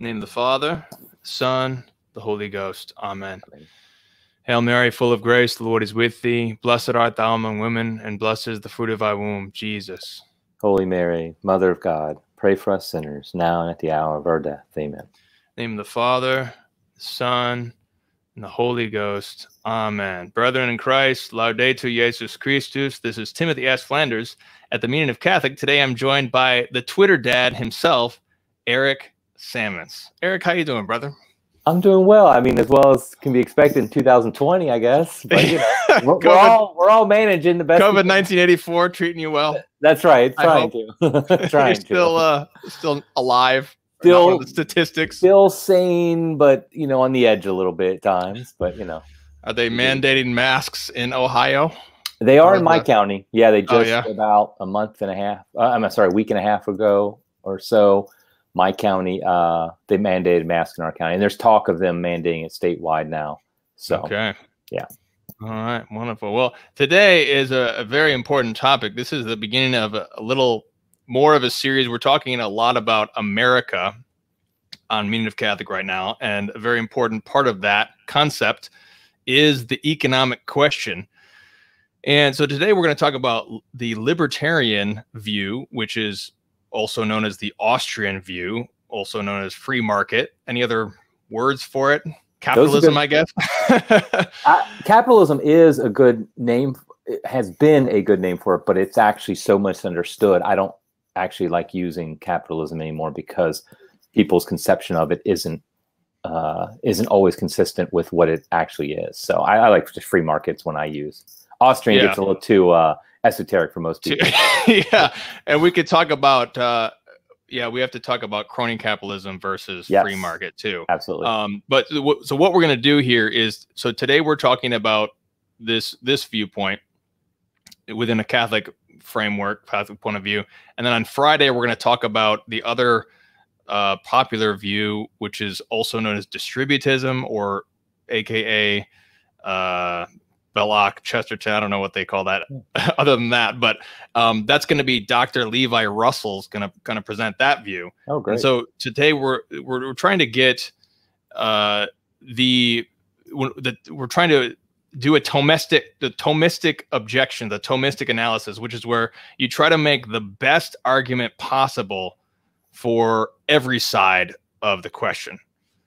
name of the Father, Son, the Holy Ghost. Amen. Amen. Hail Mary, full of grace, the Lord is with thee. Blessed art thou among women, and blessed is the fruit of thy womb, Jesus. Holy Mary, Mother of God, pray for us sinners, now and at the hour of our death. Amen. name of the Father, the Son, and the Holy Ghost. Amen. Brethren in Christ, Laudetur Jesus Christus. This is Timothy S. Flanders at the Meaning of Catholic. Today I'm joined by the Twitter dad himself, Eric Sammons. Eric, how you doing, brother? I'm doing well. I mean, as well as can be expected in 2020, I guess. But you know, we're, we're all we're all managing the best. COVID 1984 treating you well. That's right. Trying to. trying You're still to. uh still alive. Still the statistics. Still sane, but you know, on the edge a little bit at times. But you know. Are they mandating masks in Ohio? They are in my the... county. Yeah, they just oh, yeah? about a month and a half. Uh, I'm sorry, a week and a half ago or so my county, uh, they mandated masks in our county, and there's talk of them mandating it statewide now. So, okay, yeah. All right, wonderful. Well, today is a, a very important topic. This is the beginning of a, a, little more of a series. We're talking a lot about America on Meaning of Catholic right now, and a very important part of that concept is the economic question. And so today we're going to talk about the libertarian view, which is also known as the Austrian view, also known as free market. Any other words for it? Capitalism, I guess. uh, capitalism is a good name. It has been a good name for it, but it's actually so misunderstood. I don't actually like using capitalism anymore because people's conception of it isn't uh, isn't always consistent with what it actually is. So I, I like just free markets when I use Austrian yeah. gets a little too uh, esoteric for most people. yeah, and we could talk about uh, yeah, we have to talk about crony capitalism versus yes, free market too. Absolutely. Um, but so what we're going to do here is so today we're talking about this this viewpoint within a Catholic framework, Catholic point of view, and then on Friday we're going to talk about the other uh, popular view, which is also known as distributism or AKA uh, Belloc, Chesterton. I don't know what they call that other than that, but um, that's going to be Dr. Levi Russell's going to kind of present that view. Oh, great. And so today we're, we're, we're trying to get uh, the, the, we're trying to do a Thomistic, the Thomistic objection, the Thomistic analysis, which is where you try to make the best argument possible for every side of the question.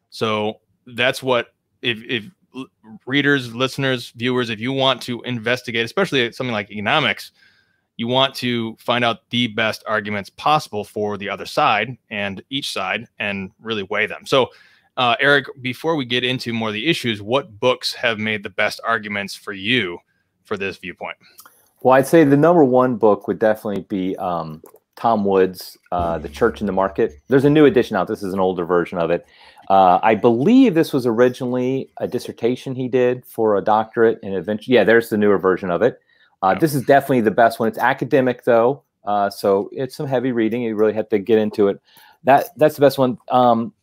So that's what if, if readers, listeners, viewers, if you want to investigate, especially something like economics, you want to find out the best arguments possible for the other side and each side and really weigh them. So, uh, Eric, before we get into more of the issues, what books have made the best arguments for you for this viewpoint? Well, I'd say the number one book would definitely be um, Tom Woods, uh, The Church in the Market. There's a new edition out. This is an older version of it. Uh, I believe this was originally a dissertation he did for a doctorate, and eventually, yeah, there's the newer version of it. Uh, this is definitely the best one. It's academic though, uh, so it's some heavy reading. You really have to get into it. That that's the best one. Um,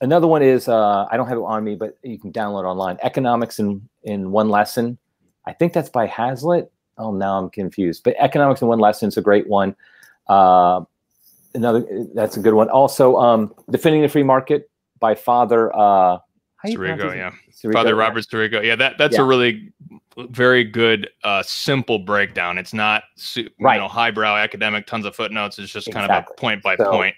another one is uh, I don't have it on me, but you can download online. Economics in in one lesson. I think that's by Hazlitt. Oh, now I'm confused. But Economics in one lesson is a great one. Uh, another that's a good one. Also, um, defending the free market by Father uh Sirico, yeah. Sirico, Father yeah. Robert Sirico. Yeah, that that's yeah. a really very good uh simple breakdown. It's not you right. know highbrow academic tons of footnotes. It's just exactly. kind of a point by so, point.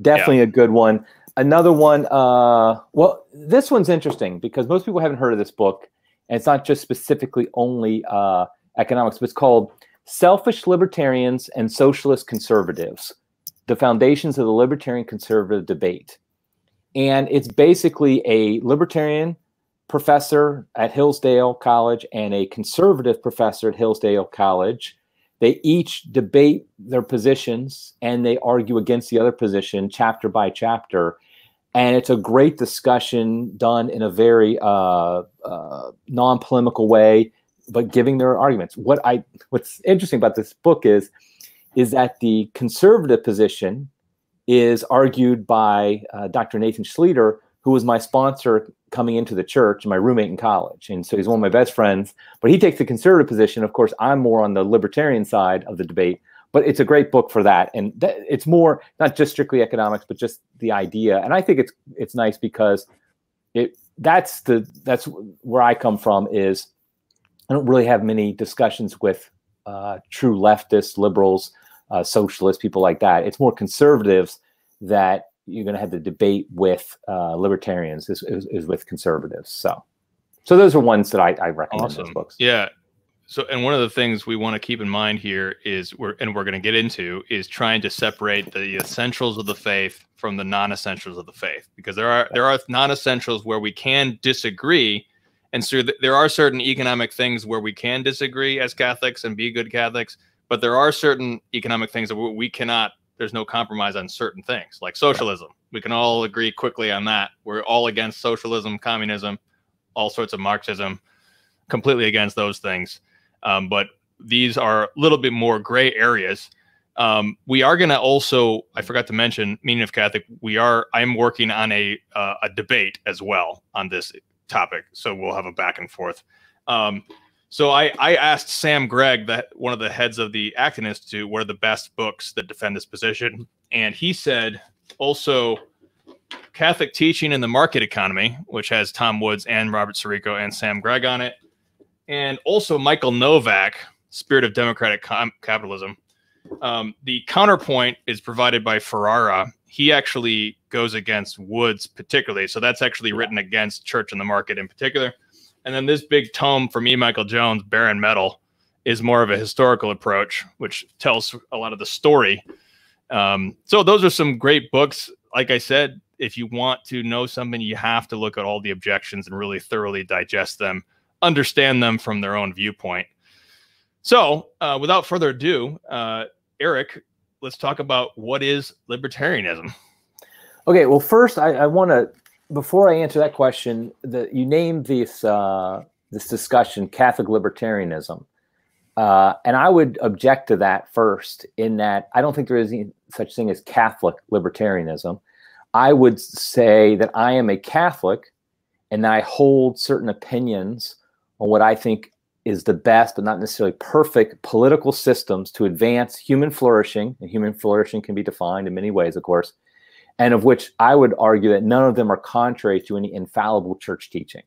Definitely yeah. a good one. Another one uh well this one's interesting because most people haven't heard of this book and it's not just specifically only uh economics, but it's called Selfish Libertarians and Socialist Conservatives: The Foundations of the Libertarian Conservative Debate and it's basically a libertarian professor at Hillsdale College and a conservative professor at Hillsdale College. They each debate their positions and they argue against the other position chapter by chapter. And it's a great discussion done in a very uh, uh, non polemical way, but giving their arguments. What I what's interesting about this book is is that the conservative position is argued by uh, Dr. Nathan Schlueter, who was my sponsor coming into the church my roommate in college. And so he's one of my best friends, but he takes the conservative position. Of course, I'm more on the libertarian side of the debate, but it's a great book for that. And th- it's more not just strictly economics, but just the idea. And I think it's it's nice because it that's the that's where I come from is I don't really have many discussions with uh, true leftists, liberals, uh, socialists, people like that. It's more conservatives that you're going to have the debate with uh, libertarians is, is, is, with conservatives. So, so those are ones that I, I recommend awesome. those books. Yeah. So, and one of the things we want to keep in mind here is we're, and we're going to get into is trying to separate the essentials of the faith from the non-essentials of the faith, because there are, there are non-essentials where we can disagree. And so th- there are certain economic things where we can disagree as Catholics and be good Catholics, but there are certain economic things that we cannot there's no compromise on certain things like socialism. We can all agree quickly on that. We're all against socialism, communism, all sorts of Marxism, completely against those things. Um, but these are a little bit more gray areas. Um, we are going to also, I forgot to mention, meaning of Catholic, we are, I'm working on a, uh, a debate as well on this topic. So we'll have a back and forth. Um, so I, I asked Sam Gregg, that one of the heads of the Acton Institute, what are the best books that defend this position, and he said also Catholic Teaching in the Market Economy, which has Tom Woods and Robert Sirico and Sam Gregg on it, and also Michael Novak, Spirit of Democratic Com- Capitalism. Um, the counterpoint is provided by Ferrara. He actually goes against Woods particularly, so that's actually written against Church and the Market in particular. And then this big tome from E. Michael Jones, Barren Metal, is more of a historical approach, which tells a lot of the story. Um, so those are some great books. Like I said, if you want to know something, you have to look at all the objections and really thoroughly digest them, understand them from their own viewpoint. So, uh, without further ado, uh, Eric, let's talk about what is libertarianism. Okay, well, first, I, I want to before I answer that question, the, you named this uh, this discussion Catholic libertarianism, uh, and I would object to that first. In that, I don't think there is any such thing as Catholic libertarianism. I would say that I am a Catholic, and I hold certain opinions on what I think is the best, but not necessarily perfect political systems to advance human flourishing. And human flourishing can be defined in many ways, of course and of which I would argue that none of them are contrary to any infallible church teaching.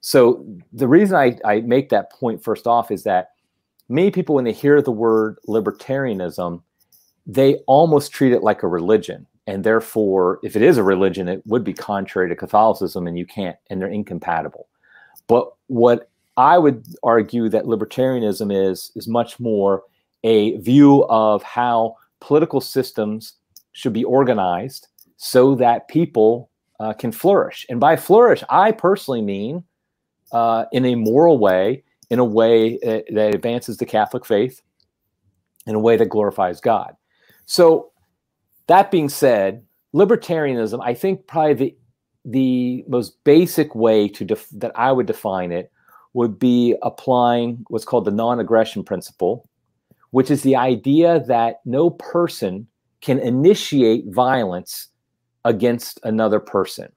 So the reason I, I make that point first off is that many people, when they hear the word libertarianism, they almost treat it like a religion. And therefore, if it is a religion, it would be contrary to Catholicism and you can't, and they're incompatible. But what I would argue that libertarianism is, is much more a view of how political systems should be organized so that people uh, can flourish. And by flourish, I personally mean uh, in a moral way, in a way that, that advances the Catholic faith, in a way that glorifies God. So, that being said, libertarianism, I think probably the the most basic way to that I would define it would be applying what's called the non-aggression principle, which is the idea that no person can initiate violence against another person.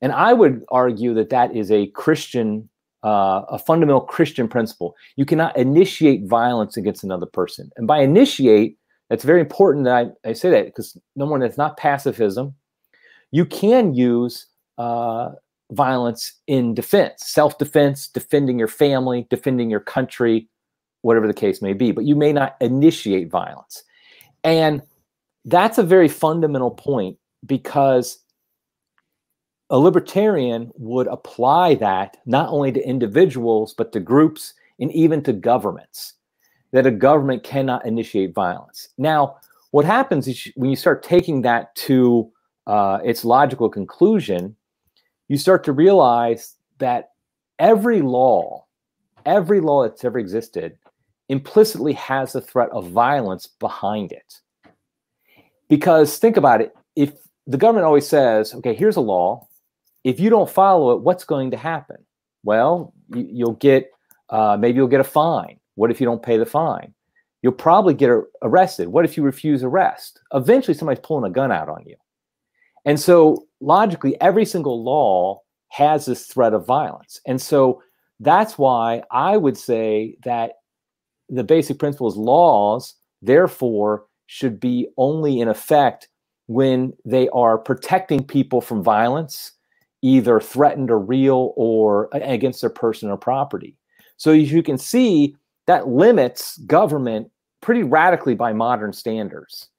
And I would argue that that is a Christian, uh, a fundamental Christian principle. You cannot initiate violence against another person. And by initiate, that's very important that I, I say that because number one, it's not pacifism. You can use uh, violence in defense, self defense, defending your family, defending your country, whatever the case may be, but you may not initiate violence. And that's a very fundamental point because a libertarian would apply that not only to individuals, but to groups and even to governments, that a government cannot initiate violence. Now, what happens is when you start taking that to uh, its logical conclusion, you start to realize that every law, every law that's ever existed, implicitly has a threat of violence behind it. Because think about it, if the government always says, okay, here's a law. If you don't follow it, what's going to happen? Well, you, will get uh, maybe you'll get a fine. What if you don't pay the fine? You'll probably get arrested. What if you refuse arrest? Eventually, somebody's pulling a gun out on you. And so, logically, every single law has this threat of violence. And so, that's why I would say that the basic principle is laws therefore should be only in effect when they are protecting people from violence, either threatened or real or against their person or property. So as you can see, that limits government pretty radically by modern standards.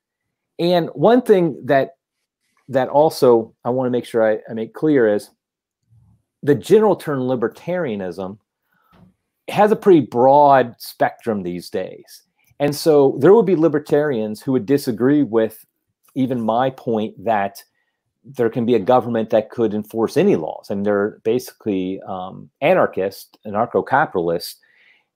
And one thing that that also I want to make sure I, I make clear is the general term libertarianism has a pretty broad spectrum these days. And so there would be libertarians who would disagree with even my point that there can be a government that could enforce any laws. I and they're basically um, anarchists, anarcho-capitalists,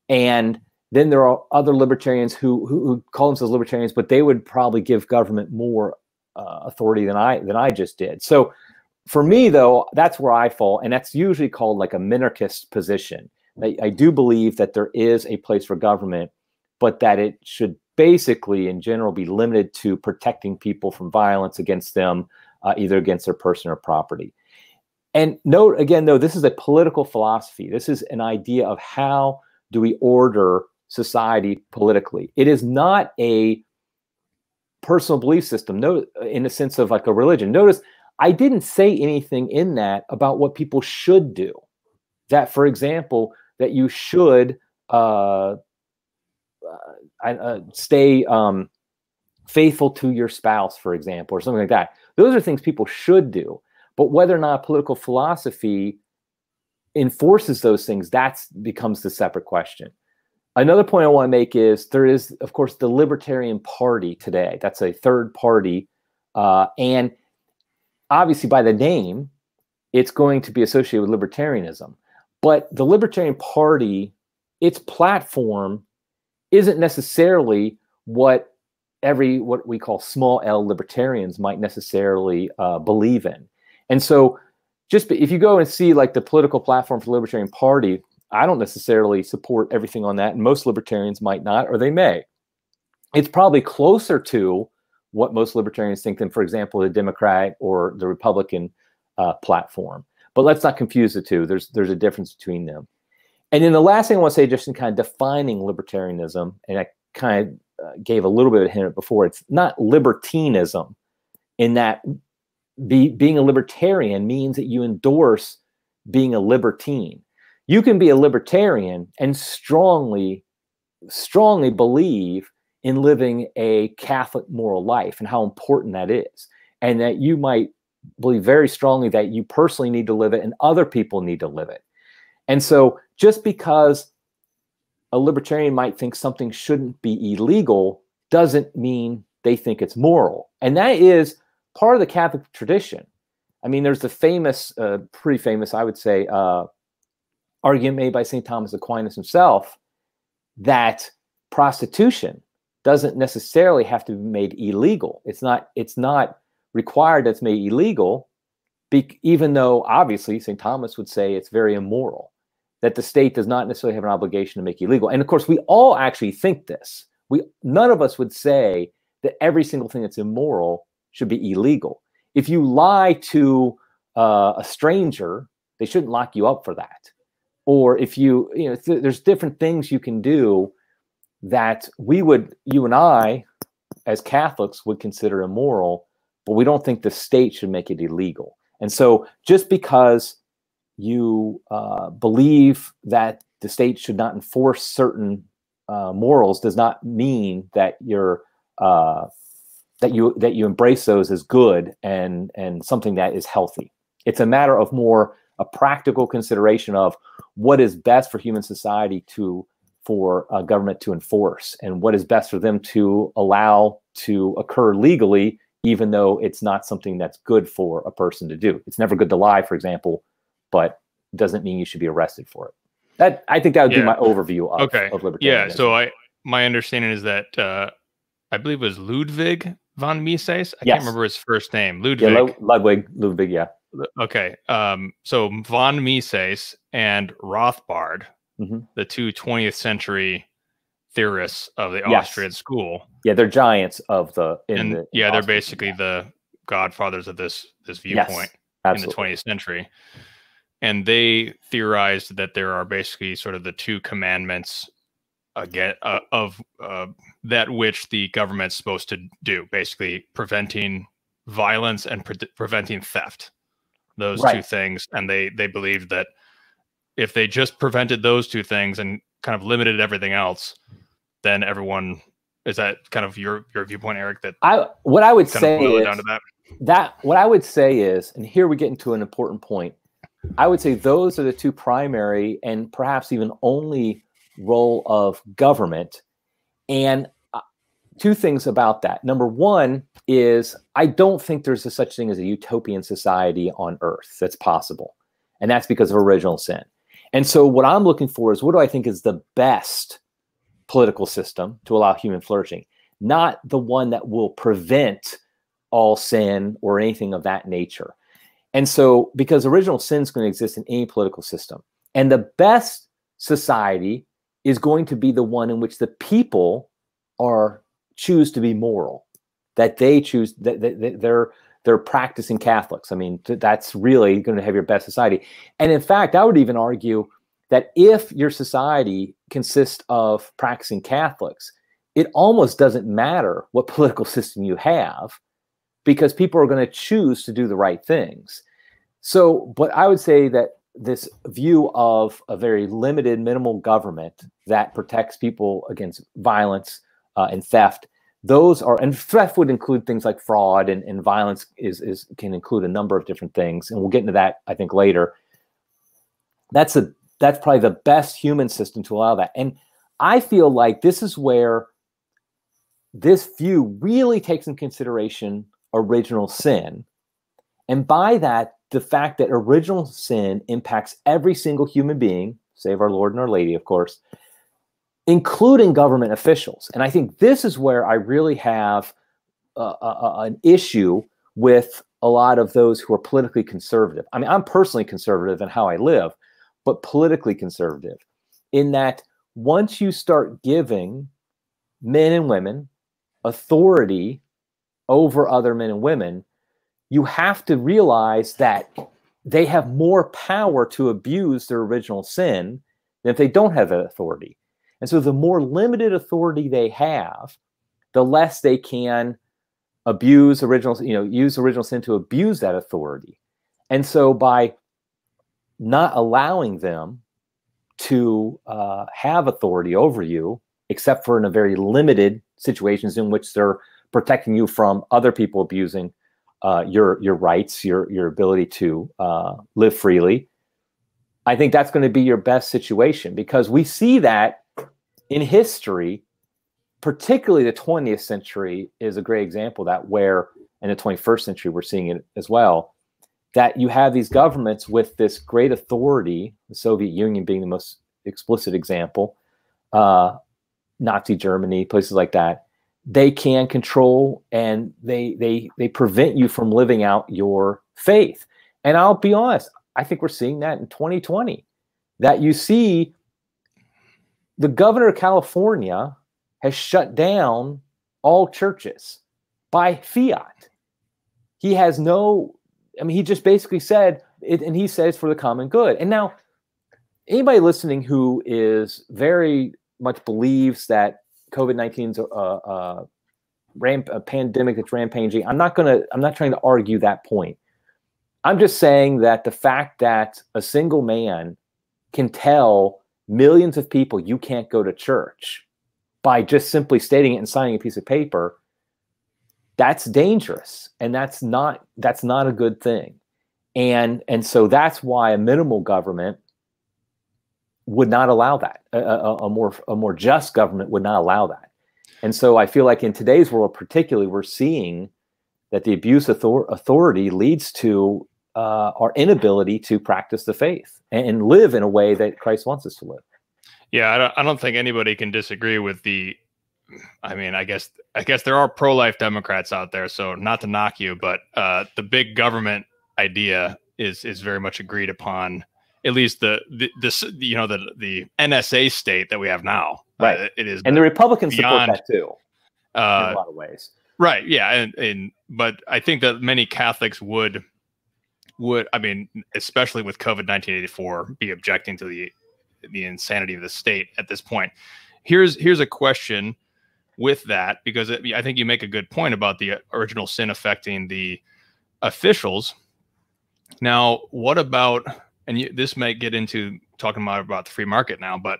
and then there are other libertarians who, who, who call themselves libertarians, but they would probably give government more uh, authority than I than I just did. So for me, though, that's where I fall, and that's usually called like a minarchist position. I, I do believe that there is a place for government, but that it should basically, in general, be limited to protecting people from violence against them, uh, either against their person or property. And note again, though, this is a political philosophy. This is an idea of how do we order society politically. It is not a personal belief system, no, in the sense of like a religion. Notice I didn't say anything in that about what people should do. That, for example, that you should uh, uh, uh, stay um, faithful to your spouse, for example, or something like that. Those are things people should do. But whether or not political philosophy enforces those things, that becomes the separate question. Another point I want to make is there is, of course, the Libertarian Party today. That's a third party. Uh, and obviously, by the name, it's going to be associated with libertarianism. But the Libertarian Party, its platform, isn't necessarily what every what we call small L libertarians might necessarily uh, believe in. And so, just if you go and see like the political platform for the Libertarian Party, I don't necessarily support everything on that, and most libertarians might not, or they may. It's probably closer to what most libertarians think than, for example, the Democrat or the Republican uh, platform. But let's not confuse the two. There's there's a difference between them. And then the last thing I want to say, just in kind of defining libertarianism, and I kind of uh, gave a little bit of a hint before, it's not libertinism in that be, being a libertarian means that you endorse being a libertine you can be a libertarian and strongly, strongly believe in living a Catholic moral life and how important that is. And that you might believe very strongly that you personally need to live it and other people need to live it. And so just because a libertarian might think something shouldn't be illegal doesn't mean they think it's moral. And that is part of the Catholic tradition. I mean, there's the famous, uh, pretty famous, I would say, uh, argument made by St. Thomas Aquinas himself that prostitution doesn't necessarily have to be made illegal. It's not it's not required that it's made illegal, be, even though obviously St. Thomas would say it's very immoral that the state does not necessarily have an obligation to make illegal. And of course, we all actually think this. We none of us would say that every single thing that's immoral should be illegal. If you lie to uh, a stranger, they shouldn't lock you up for that or if you you know th- there's different things you can do that we would you and I as Catholics would consider immoral, but we don't think the state should make it illegal. And so just because you uh, believe that the state should not enforce certain uh, morals does not mean that you're uh, that you that you embrace those as good and and something that is healthy. It's a matter of more a practical consideration of what is best for human society to for a government to enforce and what is best for them to allow to occur legally even though it's not something that's good for a person to do it's never good to lie for example but doesn't mean you should be arrested for it that i think that would yeah. be my overview of, okay of yeah so i my understanding is that uh i believe it was ludwig von mises i yes. can't remember his first name ludwig yeah, ludwig ludwig yeah Okay. Um, so von Mises and Rothbard, mm-hmm. the two 20th century theorists of the yes. Austrian school. Yeah, they're giants of the. and the yeah, they're basically the godfathers of this this viewpoint yes, in the 20th century. And they theorized that there are basically sort of the two commandments again uh, of uh, that which the government's supposed to do, basically preventing violence and pre- preventing theft. Those right. two things, and they they believed that if they just prevented those two things and kind of limited everything else, then everyone is that kind of your your viewpoint, Eric? That I what I would say is that. that what I would say is, and here we get into an important point. I would say those are the two primary and perhaps even only role of government. And uh, two things about that. Number one is I don't think there's a such thing as a utopian society on earth that's possible. And that's because of original sin. And so what I'm looking for is what do I think is the best political system to allow human flourishing, not the one that will prevent all sin or anything of that nature. And so because original sin is going to exist in any political system. And the best society is going to be the one in which the people are choose to be moral, that they choose that, that they're they're practicing Catholics. I mean, that's really going to have your best society. And in fact, I would even argue that if your society consists of practicing Catholics, it almost doesn't matter what political system you have because people are going to choose to do the right things. So, but I would say that this view of a very limited minimal government that protects people against violence uh, and theft those are and theft would include things like fraud and, and violence is, is can include a number of different things and we'll get into that i think later that's a that's probably the best human system to allow that and i feel like this is where this view really takes in consideration original sin and by that the fact that original sin impacts every single human being, save our Lord and our Lady, of course, including government officials. And I think this is where I really have an issue with a lot of those who are politically conservative. I mean, I'm personally conservative in how I live, but politically conservative in that once you start giving men and women authority over other men and women, you have to realize that they have more power to abuse their original sin than if they don't have that authority. And so the more limited authority they have, the less they can abuse original, you know, use original sin to abuse that authority. And so by not allowing them to uh, have authority over you, except for in a very limited situations in which they're protecting you from other people abusing uh, your your rights, your your ability to uh, live freely. I think that's going to be your best situation because we see that in history, particularly the 20th century is a great example that where in the 21st century we're seeing it as well that you have these governments with this great authority, the Soviet Union being the most explicit example, uh, Nazi Germany, places like that, they can control and they they they prevent you from living out your faith. And I'll be honest, I think we're seeing that in 2020. That you see the governor of California has shut down all churches by fiat. He has no, I mean, he just basically said, it, and he says for the common good. And now, anybody listening who is very much believes that COVID 19's a, a, ramp, a pandemic that's rampaging. I'm not gonna. I'm not trying to argue that point. I'm just saying that the fact that a single man can tell millions of people you can't go to church by just simply stating it and signing a piece of paper that's dangerous and that's not that's not a good thing and and so that's why a minimal government would not allow that. A, a, a, more a more just government would not allow that. And so I feel like in today's world, particularly, we're seeing that the abuse of authority leads to uh, our inability to practice the faith and, and, live in a way that Christ wants us to live. Yeah, I don't, I don't think anybody can disagree with the. I mean, I guess I guess there are pro-life Democrats out there, so not to knock you, but uh, the big government idea is is very much agreed upon at least the, the this you know the the NSA state that we have now. Uh, right. Uh, it is, and the Republicans beyond, support that too. Uh, in a lot of ways. Right. Yeah. And, and but I think that many Catholics would would I mean, especially with COVID nineteen eighty four, be objecting to the the insanity of the state at this point. here's here's a question with that because it, I think you make a good point about the original sin affecting the officials. Now, what about and you, this might get into talking about about the free market now, but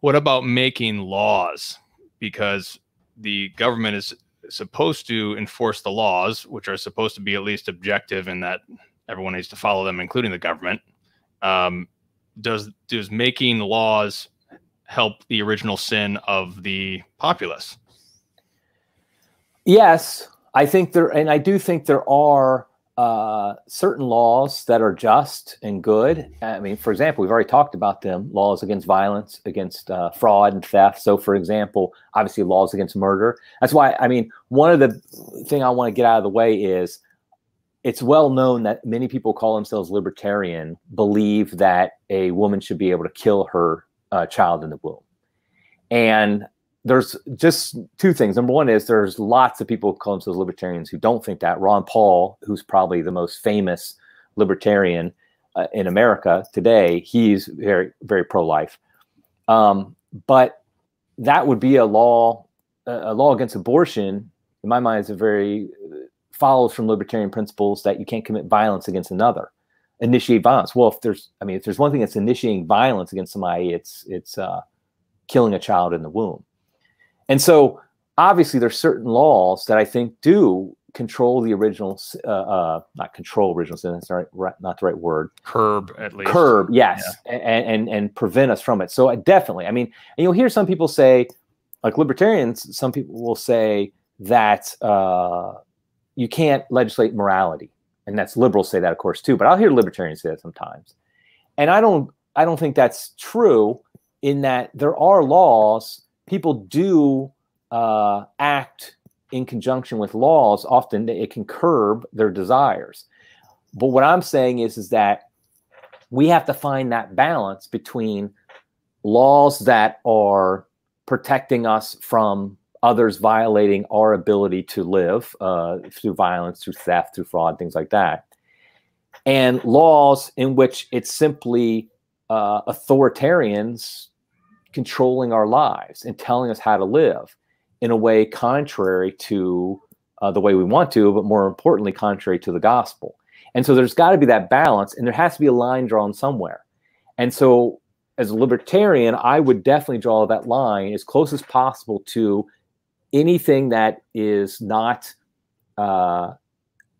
what about making laws? Because the government is supposed to enforce the laws, which are supposed to be at least objective in that everyone needs to follow them, including the government. Um, does does making laws help the original sin of the populace? Yes, I think there, and I do think there are uh, certain laws that are just and good. I mean, for example, we've already talked about them: laws against violence, against uh, fraud and theft. So, for example, obviously laws against murder. That's why I mean, one of the thing I want to get out of the way is it's well known that many people call themselves libertarian believe that a woman should be able to kill her uh, child in the womb. And there's just two things. Number one is there's lots of people who call themselves libertarians who don't think that. Ron Paul, who's probably the most famous libertarian uh, in America today, he's very, very pro-life. Um, but that would be a law, a law against abortion. In my mind, is a very follows from libertarian principles that you can't commit violence against another, initiate violence. Well, if there's, I mean, if there's one thing that's initiating violence against somebody, it's it's uh, killing a child in the womb. And so, obviously, there's certain laws that I think do control the original, uh, uh, not control original sin. That's not, right, not the right word. Curb, at least. Curb, yes, yeah. and, and and prevent us from it. So I definitely, I mean, and you'll hear some people say, like libertarians, some people will say that uh, you can't legislate morality, and that's liberals say that, of course, too. But I'll hear libertarians say that sometimes, and I don't, I don't think that's true. In that there are laws, people do uh, act in conjunction with laws. Often it can curb their desires. But what I'm saying is, is that we have to find that balance between laws that are protecting us from others violating our ability to live uh, through violence, through theft, through fraud, things like that, and laws in which it's simply uh, authoritarians controlling our lives and telling us how to live in a way contrary to uh, the way we want to, but more importantly, contrary to the gospel. And so there's got to be that balance, and there has to be a line drawn somewhere. And so, as a libertarian, I would definitely draw that line as close as possible to anything that is not uh,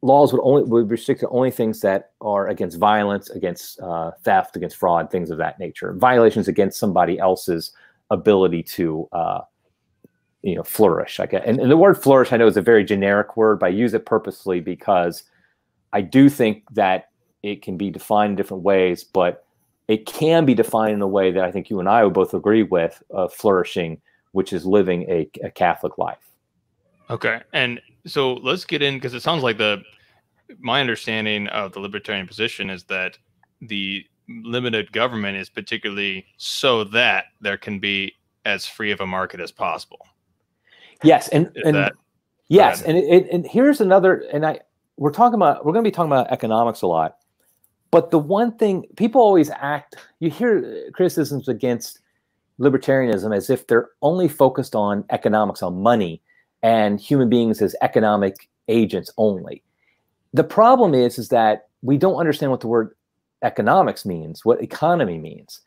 laws would only would restrict to only things that are against violence, against uh, theft, against fraud, things of that nature. Violations against somebody else's ability to uh, you know flourish. Guess. And, and the word flourish I know is a very generic word, but I use it purposely because I do think that it can be defined in different ways, but it can be defined in a way that I think you and I would both agree with of flourishing which is living a, a Catholic life. Okay. And so let's get in because it sounds like the my understanding of the libertarian position is that the limited government is particularly so that there can be as free of a market as possible. Yes, and, and that, yes, and it, and here's another, and I we're talking about we're going to be talking about economics a lot, but the one thing people always act, you hear criticisms against libertarianism as if they're only focused on economics, on money, and human beings as economic agents only. The problem is, is that we don't understand what the word economics means, what economy means.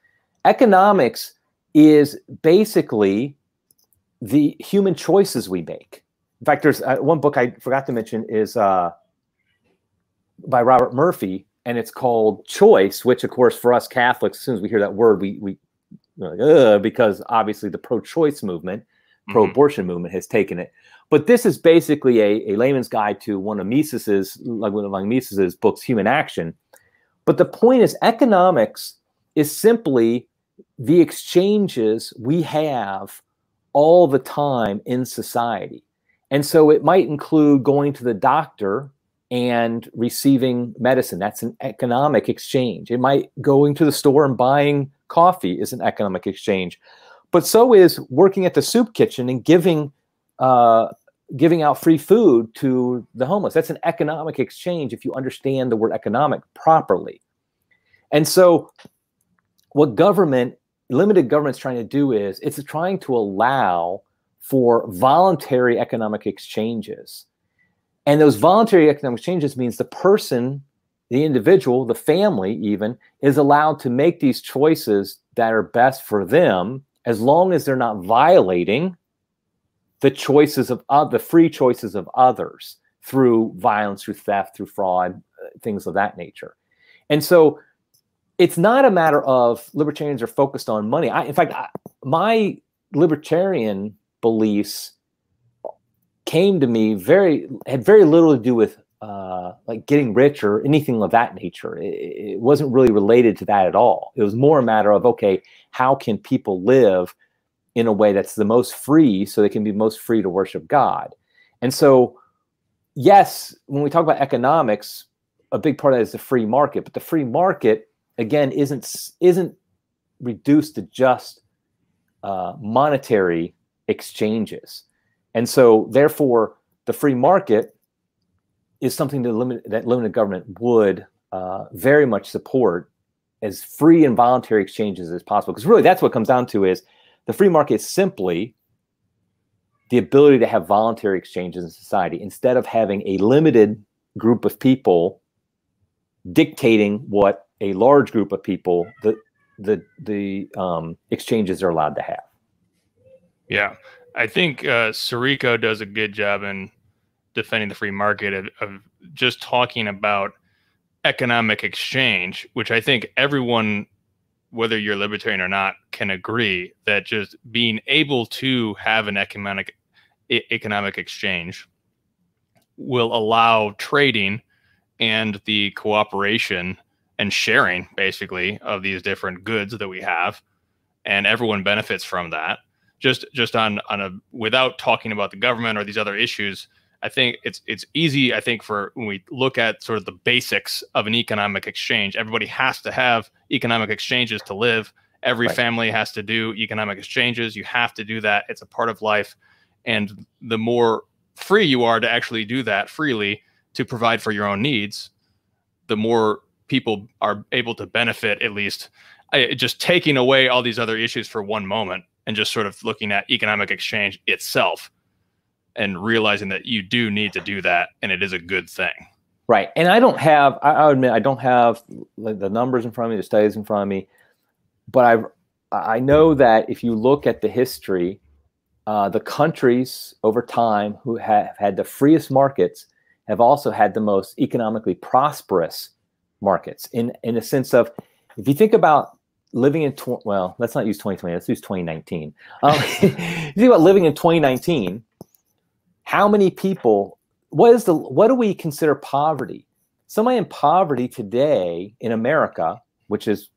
Economics is basically the human choices we make. In fact, there's uh, one book I forgot to mention is uh, by Robert Murphy, and it's called Choice, which, of course, for us Catholics, as soon as we hear that word, we we because obviously the pro-choice movement, mm-hmm. pro-abortion movement has taken it. But this is basically a, a layman's guide to one of Mises's, like one of Mises's books, Human Action. But the point is, economics is simply the exchanges we have all the time in society. And so it might include going to the doctor and receiving medicine. That's an economic exchange. It might going to the store and buying coffee is an economic exchange, but so is working at the soup kitchen and giving uh, giving out free food to the homeless. That's an economic exchange if you understand the word economic properly. And so, what government limited government's trying to do is it's trying to allow for voluntary economic exchanges. And those voluntary economic exchanges means the person, the individual, the family even, is allowed to make these choices that are best for them as long as they're not violating the choices of uh, the free choices of others through violence, through theft, through fraud, uh, things of that nature. And so it's not a matter of libertarians are focused on money. I, in fact, I, my libertarian beliefs came to me very had very little to do with uh, like getting rich or anything of that nature. It, it, wasn't really related to that at all. It was more a matter of okay, how can people live in a way that's the most free, so they can be most free to worship God. And so, yes, when we talk about economics, a big part of that is the free market. But the free market again isn't isn't reduced to just uh, monetary exchanges. And so, therefore, the free market is something that, limit, that limited government would uh, very much support as free and voluntary exchanges as possible. Because really, that's what comes down to is the free market is simply the ability to have voluntary exchanges in society instead of having a limited group of people dictating what a large group of people the the the um, exchanges are allowed to have. Yeah, I think uh, Sirico does a good job in defending the free market of, of just talking about economic exchange, which I think everyone, whether you're libertarian or not, can agree that just being able to have an economic economic exchange will allow trading and the cooperation and sharing basically of these different goods that we have and everyone benefits from that. Just just on on a without talking about the government or these other issues i think it's it's easy i think for when we look at sort of the basics of an economic exchange everybody has to have economic exchanges to live. Every right. family has to do economic exchanges. You have to do that. It's a part of life. And the more free you are to actually do that freely to provide for your own needs the more people are able to benefit at least just taking away all these other issues for one moment and just sort of looking at economic exchange itself and realizing that you do need to do that and it is a good thing. Right. And I don't have, I, admit, I don't have the numbers in front of me, the studies in front of me, but I I know that if you look at the history, uh, the countries over time who have had the freest markets have also had the most economically prosperous markets in, in a sense of, if you think about living in tw- well, let's not use 2020. Let's use 2019. Um, you think about living in 2019. How many people? What is the? What do we consider poverty? Somebody in poverty today in America, which is,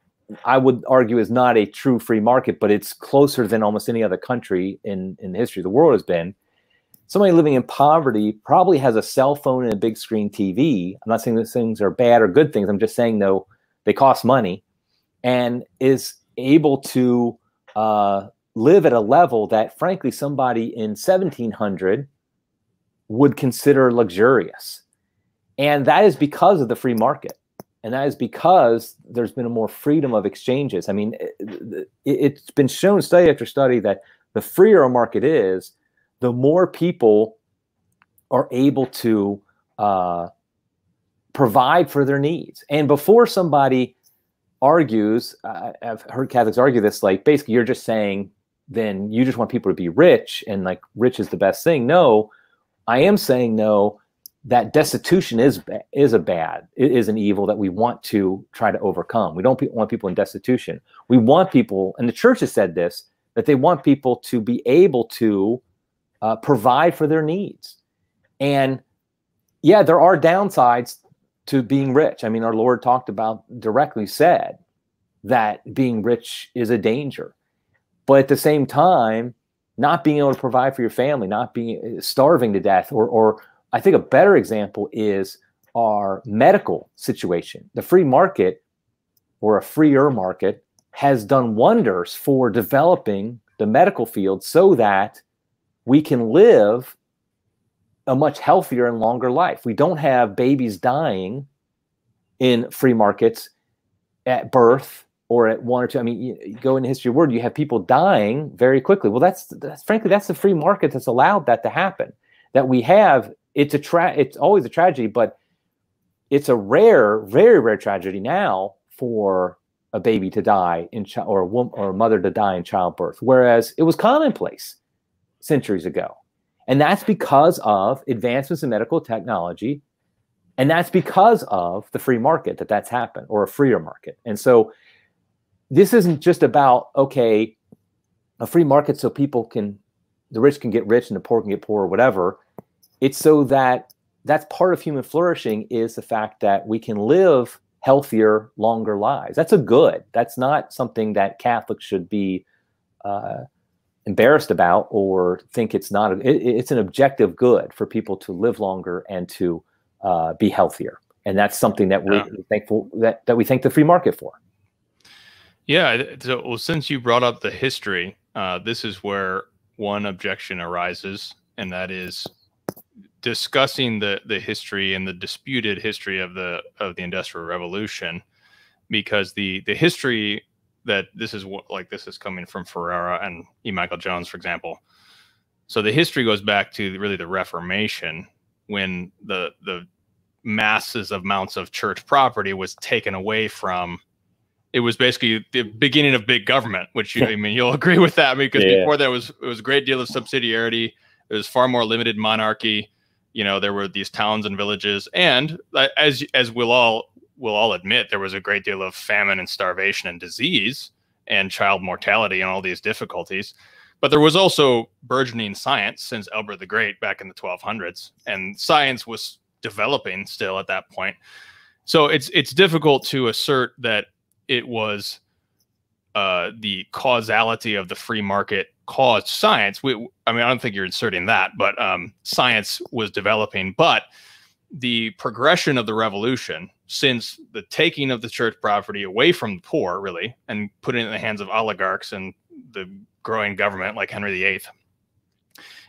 I would argue, is not a true free market, but it's closer than almost any other country in in the history of the world has been. Somebody living in poverty probably has a cell phone and a big screen TV. I'm not saying those things are bad or good things. I'm just saying though they cost money and is able to uh, live at a level that, frankly, somebody in 1700 would consider luxurious. And that is because of the free market. And that is because there's been a more freedom of exchanges. I mean, it, has been shown study after study that the freer a market is, the more people are able to uh, provide for their needs. And before somebody argues, uh, I've heard Catholics argue this, like basically you're just saying, then you just want people to be rich and like rich is the best thing. No, I am saying no. That destitution is is a bad, it is an evil that we want to try to overcome. We don't want people in destitution. We want people, and the church has said this, that they want people to be able to uh, provide for their needs. And yeah, there are downsides to being rich. I mean, our Lord talked about directly said that being rich is a danger. But at the same time, not being able to provide for your family, not being eh, starving to death, or, or I think a better example is our medical situation. The free market or a freer market has done wonders for developing the medical field so that we can live a much healthier and longer life. We don't have babies dying in free markets at birth or at one or two. I mean, you, you go in history of word, you have people dying very quickly. Well, that's, that's frankly that's the free market that's allowed that to happen. That we have, it's a tra- it's always a tragedy, but it's a rare, very rare tragedy now for a baby to die in chi- or a woman or a mother to die in childbirth, whereas it was commonplace centuries ago. And that's because of advancements in medical technology. And that's because of the free market that that's happened or a freer market. And so this isn't just about, okay, a free market so people can, the rich can get rich and the poor can get poor or whatever. It's so that that's part of human flourishing is the fact that we can live healthier, longer lives. That's a good. That's not something that Catholics should be uh, embarrassed about or think it's not. A, it, it's an objective good for people to live longer and to uh, be healthier, and that's something that we're yeah. thankful that that we thank the free market for. Yeah. So, well, since you brought up the history, uh, this is where one objection arises, and that is discussing the the history and the disputed history of the of the industrial revolution because the the history that this is what like this is coming from Ferrara and E. Michael Jones, for example. So the history goes back to really the Reformation when the the masses of amounts of church property was taken away from it was basically the beginning of big government, which you, I mean you'll agree with that because yeah. before there was it was a great deal of subsidiarity. It was far more limited monarchy you know there were these towns and villages and uh, as as we'll all will all admit there was a great deal of famine and starvation and disease and child mortality and all these difficulties but there was also burgeoning science since Albert the Great back in the 1200s, and science was developing still at that point. So it's it's difficult to assert that it was uh, the causality of the free market caused science. We, I mean, I don't think you're inserting that, but um, science was developing. But the progression of the revolution, since the taking of the church property away from the poor, really, and putting it in the hands of oligarchs and the growing government like Henry VIII,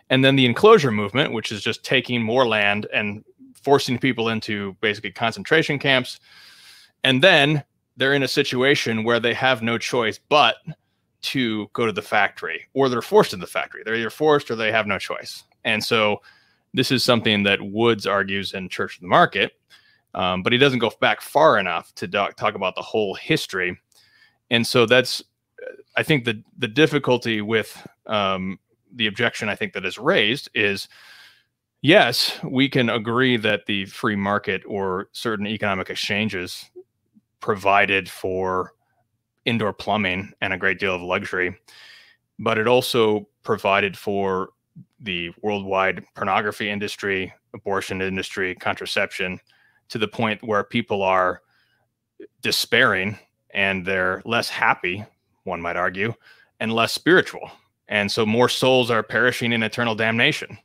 and then the enclosure movement, which is just taking more land and forcing people into basically concentration camps, and then they're in a situation where they have no choice but to go to the factory or they're forced in the factory. They're either forced or they have no choice. And so this is something that Woods argues in Church of the Market, um, but he doesn't go back far enough to talk, talk about the whole history. And so that's, I think, the the difficulty with um, the objection I think that is raised is, yes, we can agree that the free market or certain economic exchanges provided for indoor plumbing and a great deal of luxury, but it also provided for the worldwide pornography industry, abortion industry, contraception, to the point where people are despairing and they're less happy, one might argue, and less spiritual. And so more souls are perishing in eternal damnation.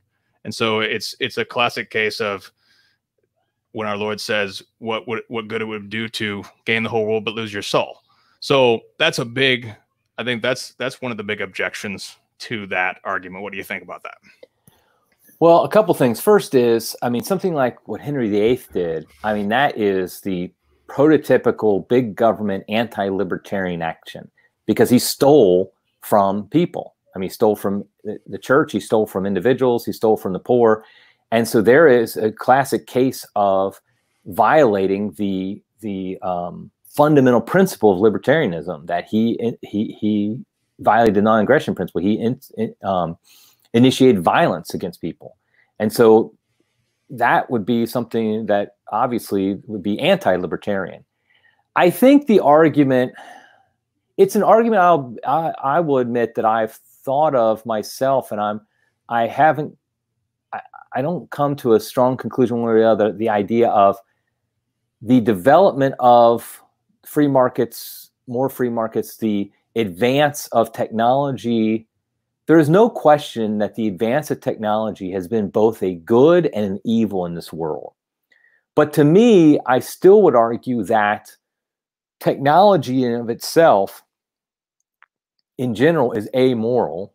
And so it's it's a classic case of when our Lord says what what what good it would do to gain the whole world but lose your soul. So that's a big, I think that's that's one of the big objections to that argument. What do you think about that? Well, a couple things. First is, I mean, something like what Henry VIII did. I mean, that is the prototypical big government anti-libertarian action because he stole from people. I mean, he stole from the church, he stole from individuals, he stole from the poor, and so there is a classic case of violating the the um, fundamental principle of libertarianism that he he he violated the non-aggression principle. He in, in, um, initiated violence against people, and so that would be something that obviously would be anti-libertarian. I think the argument it's an argument I'll, I, I will admit that I've thought of myself, and I'm I haven't I, don't come to a strong conclusion one way or the other. The idea of the development of free markets, more free markets, the advance of technology. There is no question that the advance of technology has been both a good and an evil in this world. But to me, I still would argue that technology in of itself, in general, is amoral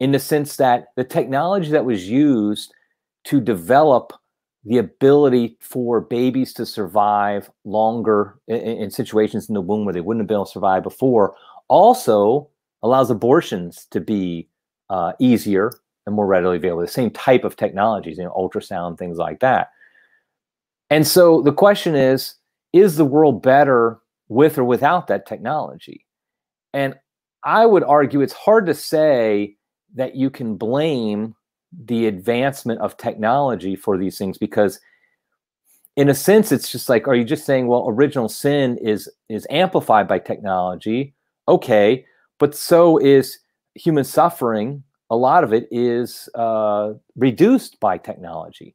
in the sense that the technology that was used to develop the ability for babies to survive longer in, in, situations in the womb where they wouldn't have been able to survive before also allows abortions to be uh, easier and more readily available. The same type of technologies, you know, ultrasound, things like that. And so the question is, is the world better with or without that technology? And I would argue it's hard to say that you can blame the advancement of technology for these things because in a sense it's just like are you just saying well original sin is is amplified by technology? Okay but so is human suffering a lot of it is uh, reduced by technology.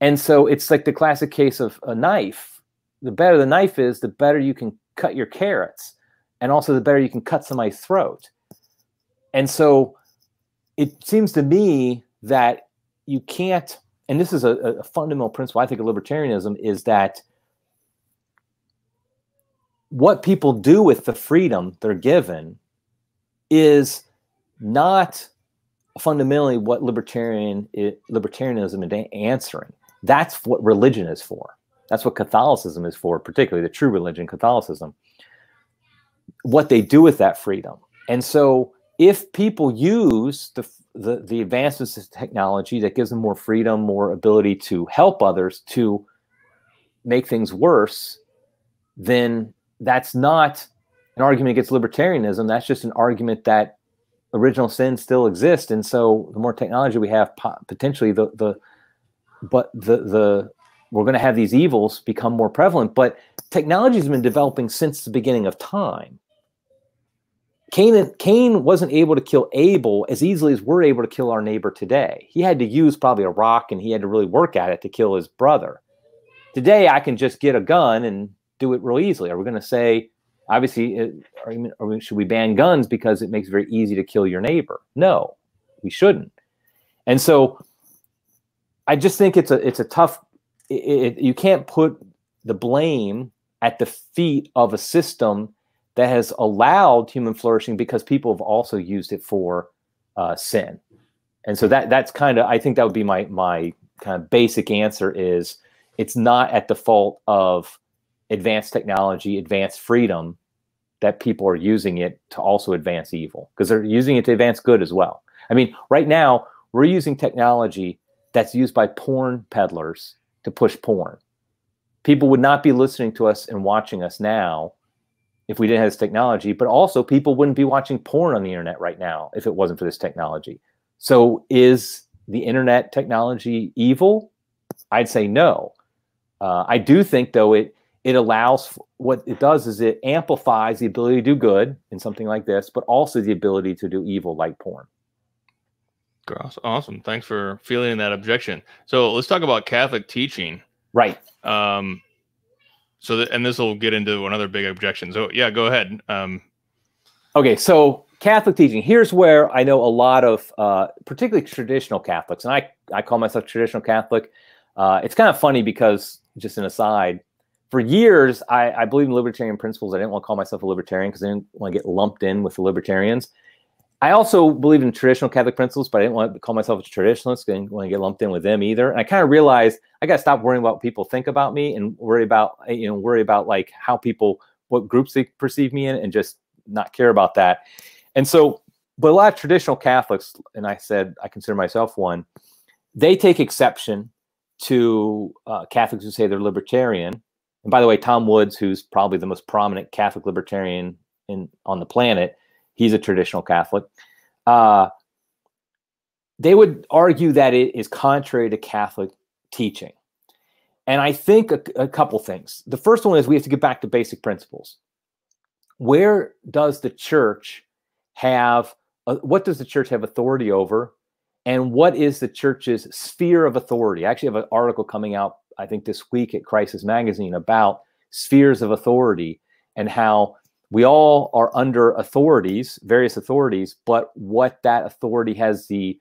And so it's like the classic case of a knife. The better the knife is the better you can cut your carrots and also the better you can cut somebody's throat. And so it seems to me that you can't, and this is a, a fundamental principle, I think, of libertarianism, is that what people do with the freedom they're given is not fundamentally what libertarian libertarianism is answering. That's what religion is for. That's what Catholicism is for, particularly the true religion, Catholicism. What they do with that freedom. And so if people use the the, the advancements of technology that gives them more freedom, more ability to help others to make things worse, then that's not an argument against libertarianism. That's just an argument that original sin still exists. And so the more technology we have, potentially the, the, but the, the, we're going to have these evils become more prevalent. But technology has been developing since the beginning of time. Cain, Cain wasn't able to kill Abel as easily as we're able to kill our neighbor today. He had to use probably a rock and he had to really work at it to kill his brother. Today, I can just get a gun and do it real easily. Are we going to say, obviously, uh, should we ban guns because it makes it very easy to kill your neighbor? No, we shouldn't. And so I just think it's a it's a tough. It, it, you can't put the blame at the feet of a system that has allowed human flourishing because people have also used it for uh, sin. And so that that's kind of I think that would be my my kind of basic answer is it's not at the fault of advanced technology, advanced freedom that people are using it to also advance evil because they're using it to advance good as well. I mean, right now we're using technology that's used by porn peddlers to push porn. People would not be listening to us and watching us now if we didn't have this technology, but also people wouldn't be watching porn on the internet right now if it wasn't for this technology. So is the internet technology evil? I'd say no. Uh, I do think though it it allows what it does is it amplifies the ability to do good in something like this, but also the ability to do evil like porn. Awesome. Thanks for feeling that objection. So let's talk about Catholic teaching. Right. Um, so, and this will get into another big objection. So, yeah, go ahead. Um, okay, so Catholic teaching. Here's where I know a lot of, uh, particularly traditional Catholics, and I I call myself traditional Catholic. Uh, it's kind of funny because, just an aside, for years I, I believe in libertarian principles. I didn't want to call myself a libertarian because I didn't want to get lumped in with the libertarians. I also believe in traditional Catholic principles, but I didn't want to call myself a traditionalist. I didn't want to get lumped in with them either. And I kind of realized I got to stop worrying about what people think about me and worry about you know worry about like how people what groups they perceive me in and just not care about that. And so, but a lot of traditional Catholics, and I said I consider myself one, they take exception to uh, Catholics who say they're libertarian. And by the way, Tom Woods, who's probably the most prominent Catholic libertarian in on the planet He's a traditional Catholic. Uh, they would argue that it is contrary to Catholic teaching. And I think a, a, couple things. The first one is we have to get back to basic principles. Where does the church have, uh, what does the church have authority over? And what is the church's sphere of authority? I actually have an article coming out, I think, this week at Crisis Magazine about spheres of authority and how we all are under authorities, various authorities, but what that authority has the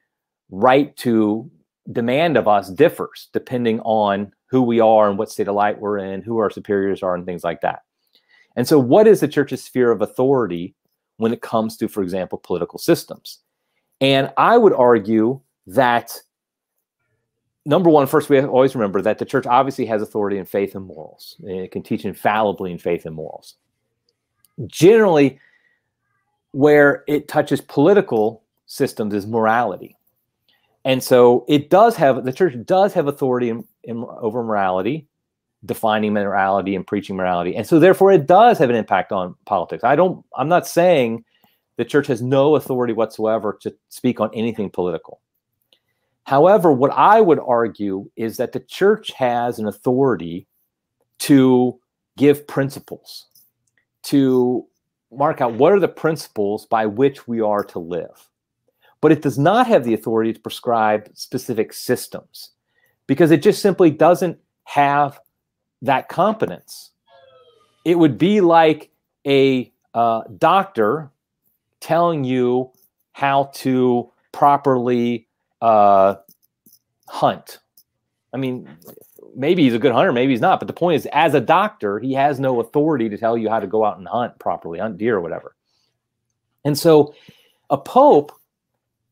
right to demand of us differs depending on who we are and what state of light we're in, who our superiors are, and things like that. And so, what is the church's sphere of authority when it comes to, for example, political systems? And I would argue that number one, first, we always remember that the church obviously has authority in faith and morals. It can teach infallibly in faith and morals. Generally, where it touches political systems is morality. And so it does have, the church does have authority in, in, over morality, defining morality and preaching morality. And so therefore it does have an impact on politics. I don't, I'm not saying the church has no authority whatsoever to speak on anything political. However, what I would argue is that the church has an authority to give principles, to mark out what are the principles by which we are to live. But it does not have the authority to prescribe specific systems because it just simply doesn't have that competence. It would be like a uh, doctor telling you how to properly uh, hunt. I mean, maybe he's a good hunter, maybe he's not. But the point is, as a doctor, he has no authority to tell you how to go out and hunt properly, hunt deer or whatever. And so a pope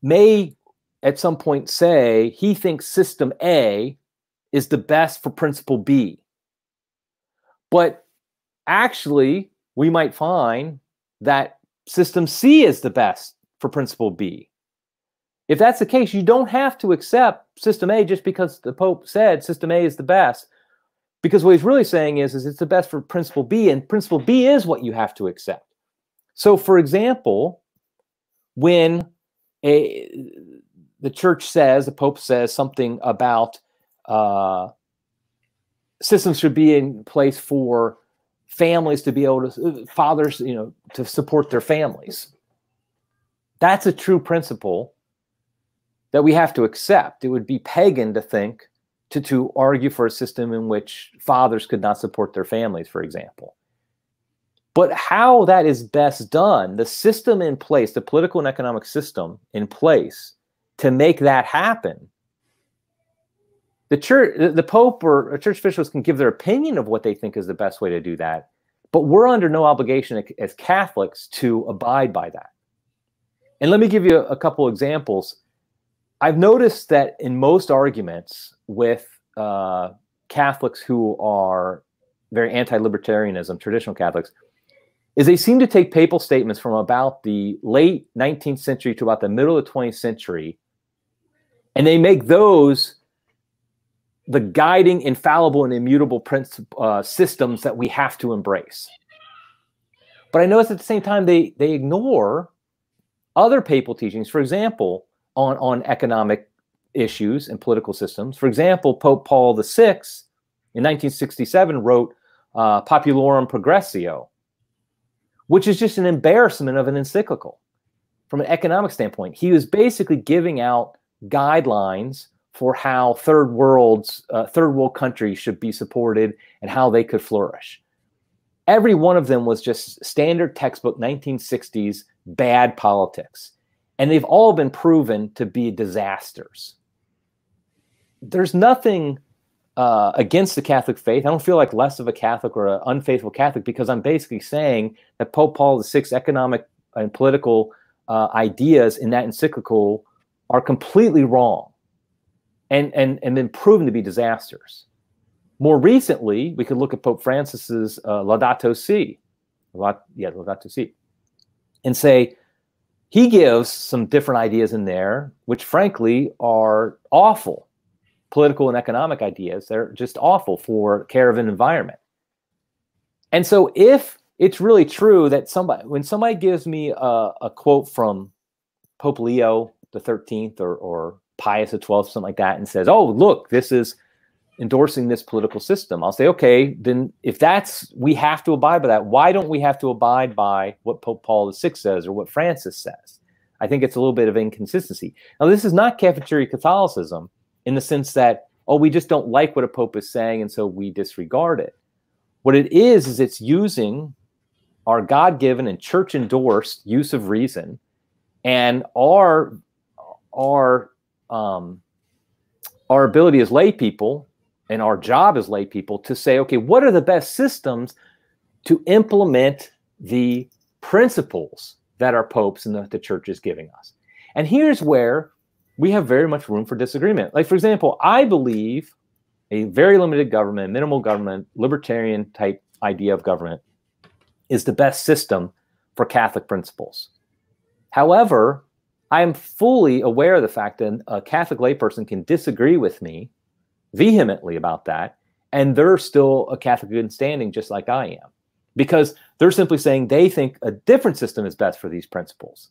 may at some point say he thinks system A is the best for principle B. But actually, we might find that system C is the best for principle B. If that's the case, you don't have to accept system A just because the Pope said system A is the best. Because what he's really saying is, is it's the best for principle B, and principle B is what you have to accept. So, for example, when a the church says, the Pope says something about uh, systems should be in place for families to be able to, fathers, you know, to support their families. That's a true principle that we have to accept. It would be pagan to think to, to argue for a system in which fathers could not support their families, for example. But how that is best done, the system in place, the political and economic system in place to make that happen, the church, the pope or church officials can give their opinion of what they think is the best way to do that, but we're under no obligation as Catholics to abide by that. And let me give you a couple examples I've noticed that in most arguments with uh, Catholics who are very anti-libertarianism, traditional Catholics, is they seem to take papal statements from about the late 19th century to about the middle of the 20th century, and they make those the guiding, infallible, and immutable princip- uh, systems that we have to embrace. But I notice at the same time they they ignore other papal teachings. For example, on, on economic issues and political systems. For example, Pope Paul VI in 1967 wrote uh, Populorum Progressio, which is just an embarrassment of an encyclical from an economic standpoint. He was basically giving out guidelines for how third worlds, uh, third world countries should be supported and how they could flourish. Every one of them was just standard textbook 1960s bad politics and they've all been proven to be disasters. There's nothing uh, against the Catholic faith. I don't feel like less of a Catholic or an unfaithful Catholic because I'm basically saying that Pope Paul VI's economic and political uh, ideas in that encyclical are completely wrong and, and, and been proven to be disasters. More recently, we could look at Pope Francis's uh, Laudato Si, yeah, Laudato Si, and say, he gives some different ideas in there, which frankly are awful political and economic ideas. They're just awful for care of an environment. And so if it's really true that somebody, when somebody gives me a, a quote from Pope Leo the 13th or, or Pius the 12th, something like that, and says, oh, look, this is endorsing this political system. I'll say, okay, then if that's we have to abide by that, why don't we have to abide by what Pope Paul VI says or what Francis says? I think it's a little bit of inconsistency. Now, this is not cafeteria Catholicism in the sense that, oh, we just don't like what a pope is saying, and so we disregard it. What it is, is it's using our God given and church endorsed use of reason and our, our, um, our ability as lay people and our job as lay people to say, okay, what are the best systems to implement the principles that our popes and the, the church is giving us? And here's where we have very much room for disagreement. Like, for example, I believe a very limited government, minimal government, libertarian type idea of government is the best system for Catholic principles. However, I am fully aware of the fact that a Catholic layperson can disagree with me vehemently about that, and they're still a Catholic good standing, just like I am, because they're simply saying they think a different system is best for these principles.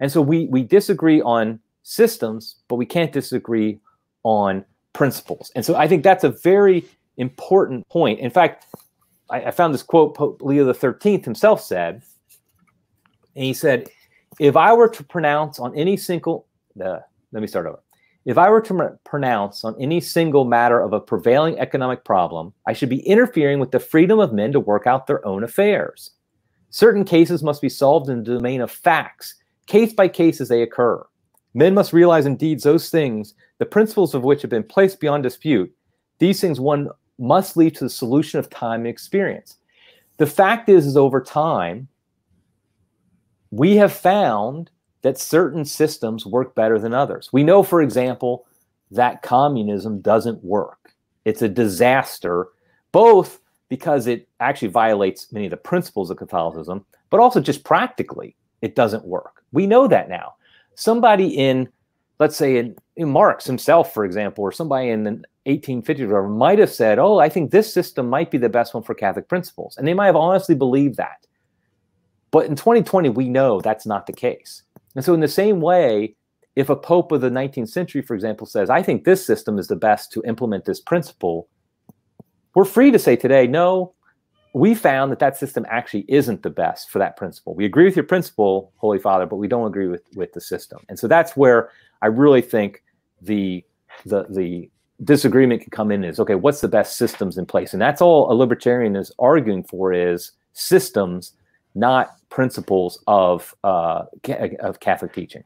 And so we we disagree on systems, but we can't disagree on principles. And so I think that's a very important point. In fact, I, I found this quote Pope Leo XIII himself said, and he said, if I were to pronounce on any single, let me start over. If I were to pronounce on any single matter of a prevailing economic problem, I should be interfering with the freedom of men to work out their own affairs. Certain cases must be solved in the domain of facts, case by case as they occur. Men must realize indeed those things, the principles of which have been placed beyond dispute. These things one must lead to the solution of time and experience. The fact is, is over time, we have found that certain systems work better than others. We know, for example, that communism doesn't work. It's a disaster, both because it actually violates many of the principles of Catholicism, but also just practically, it doesn't work. We know that now. Somebody in, let's say, in, in Marx himself, for example, or somebody in the 1850s might have said, Oh, I think this system might be the best one for Catholic principles. And they might have honestly believed that. But in 2020, we know that's not the case. And so, in the same way, if a pope of the 19th century, for example, says, I think this system is the best to implement this principle, we're free to say today, no, we found that that system actually isn't the best for that principle. We agree with your principle, Holy Father, but we don't agree with, with the system. And so that's where I really think the, the, the disagreement can come in is, okay, what's the best systems in place? And that's all a libertarian is arguing for is systems not principles of uh, of Catholic teaching.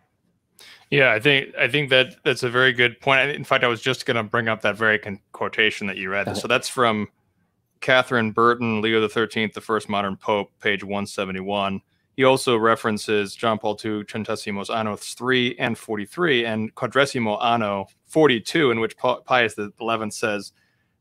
Yeah, I think I think that that's a very good point. In fact, I was just going to bring up that very quotation that you read. Okay. So that's from Catherine Burton, Leo the Thirteenth, the first modern pope, page one seventy one. He also references John Paul II, Centesimus Anno 3 and 43, and Quadragesimo Anno 42, in which Pius XI says,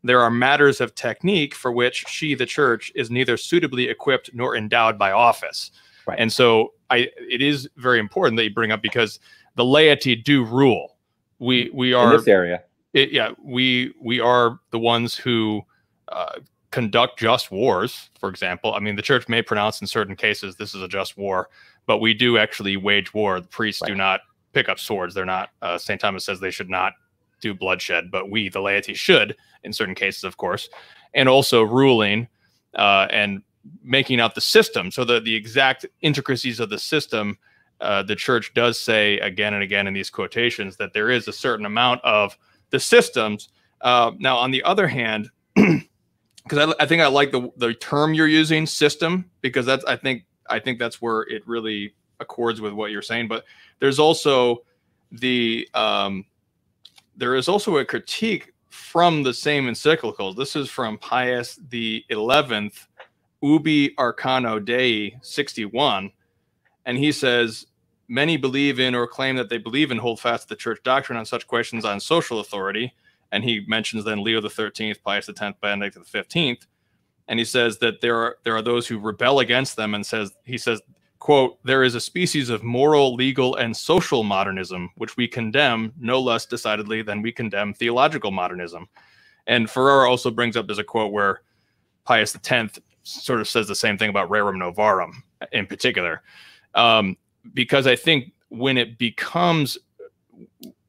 there are matters of technique for which she, the church, is neither suitably equipped nor endowed by office. Right. And so I it is very important that you bring up because the laity do rule. We we are in this area. It, yeah, we we are the ones who uh, conduct just wars. For example, I mean, the church may pronounce in certain cases this is a just war, but we do actually wage war. The priests right. do not pick up swords. They're not. Uh, Saint Thomas says they should not do bloodshed, but we, the laity, should in certain cases, of course, and also ruling uh, and making out the system. So the the exact intricacies of the system, uh, the church does say again and again in these quotations that there is a certain amount of the systems. Uh, now, on the other hand, because I, I think I like the the term you're using, system, because that's I think I think that's where it really accords with what you're saying. But there's also the um, there is also a critique from the same encyclicals. This is from Pius the Eleventh, Ubi Arcano Dei 61, and he says many believe in or claim that they believe and hold fast to the church doctrine on such questions on social authority. And he mentions then Leo the Thirteenth, Pius the Tenth, Benedict the Fifteenth, and he says that there are there are those who rebel against them, and says he says quote, there is a species of moral, legal, and social modernism, which we condemn no less decidedly than we condemn theological modernism. And Ferrara also brings up there's a quote where Pius X sort of says the same thing about rerum novarum in particular. Um, because I think when it becomes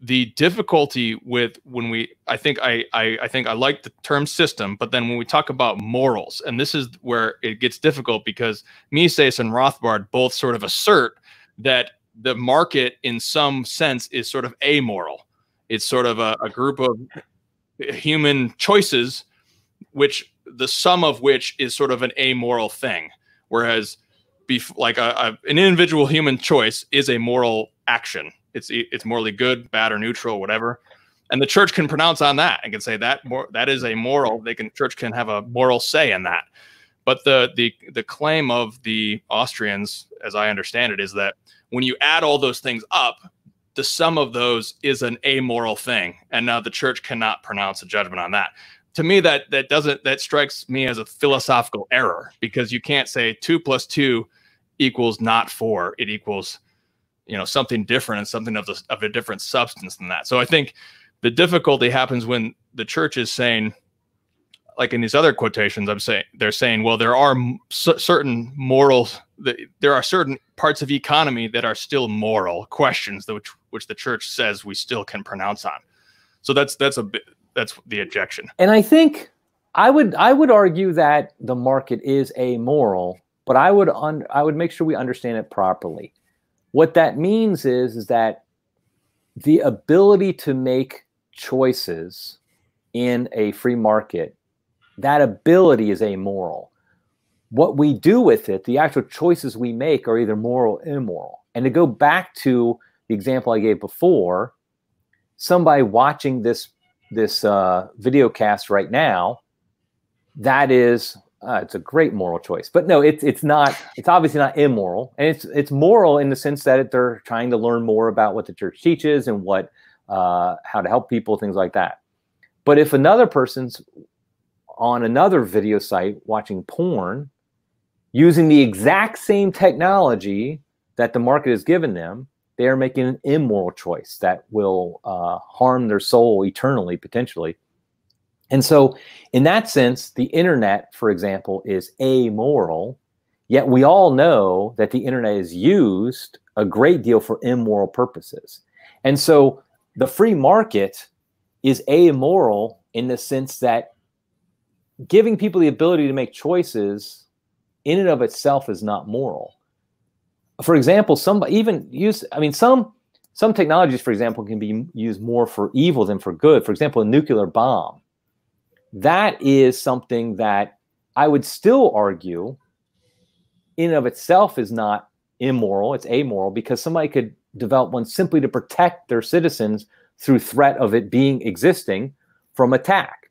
the difficulty with when we i think I, I i think i like the term system but then when we talk about morals and this is where it gets difficult because mises and rothbard both sort of assert that the market in some sense is sort of amoral. It's sort of a, a group of human choices which the sum of which is sort of an amoral thing. Whereas bef- like a, a, an individual human choice is a moral action it's it's morally good, bad, or neutral, whatever. And the church can pronounce on that and can say that more that is a moral. They can church can have a moral say in that. But the the the claim of the Austrians, as I understand it, is that when you add all those things up, the sum of those is an amoral thing, and now the church cannot pronounce a judgment on that. To me, that that doesn't that strikes me as a philosophical error because you can't say two plus two equals not four; it equals you know something different and something of the, of a different substance than that. So I think the difficulty happens when the church is saying like in these other quotations i'm saying they're saying well there are certain morals there are certain parts of economy that are still moral questions which which the church says we still can pronounce on. So that's that's a bit that's the objection. And i think i would i would argue that the market is amoral but i would un, i would make sure we understand it properly what that means is is that the ability to make choices in a free market that ability is amoral. What we do with it, the actual choices we make, are either moral or immoral. And to go back to the example I gave before, somebody watching this this uh, video cast right now, that is uh, it's a great moral choice. But no, it's it's not. It's obviously not immoral, and it's it's moral in the sense that they're trying to learn more about what the church teaches and what uh, how to help people, things like that. But if another person's on another video site watching porn using the exact same technology that the market has given them, they are making an immoral choice that will uh, harm their soul eternally, potentially. And so, in that sense, the internet, for example, is amoral. Yet we all know that the internet is used a great deal for immoral purposes. And so, the free market is amoral in the sense that giving people the ability to make choices in and of itself is not moral. For example, some even use I mean some some technologies, for example, can be used more for evil than for good. For example, a nuclear bomb. That is something that I would still argue in of itself is not immoral, it's amoral because somebody could develop one simply to protect their citizens through threat of it being existing from attack.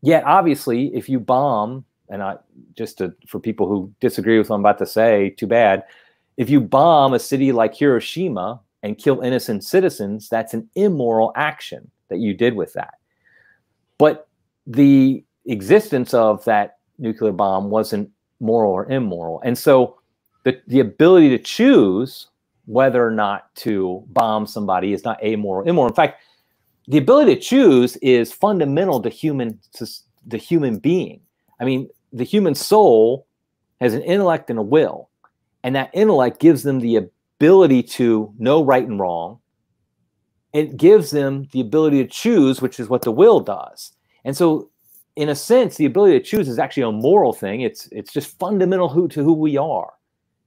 Yet, obviously, if you bomb, and I just to, for people who disagree with what I'm about to say, too bad. If you bomb a city like Hiroshima and kill innocent citizens, that's an immoral action that you did with that. But the existence of that nuclear bomb wasn't moral or immoral. And so the, the ability to choose whether or not to bomb somebody is not amoral, immoral. In fact, the ability to choose is fundamental to human to the human being. I mean, the human soul has an intellect and a will, and that intellect gives them the ability to know right and wrong. It gives them the ability to choose, which is what the will does. And so, in a sense, the ability to choose is actually a moral thing. It's it's just fundamental who, to who we are,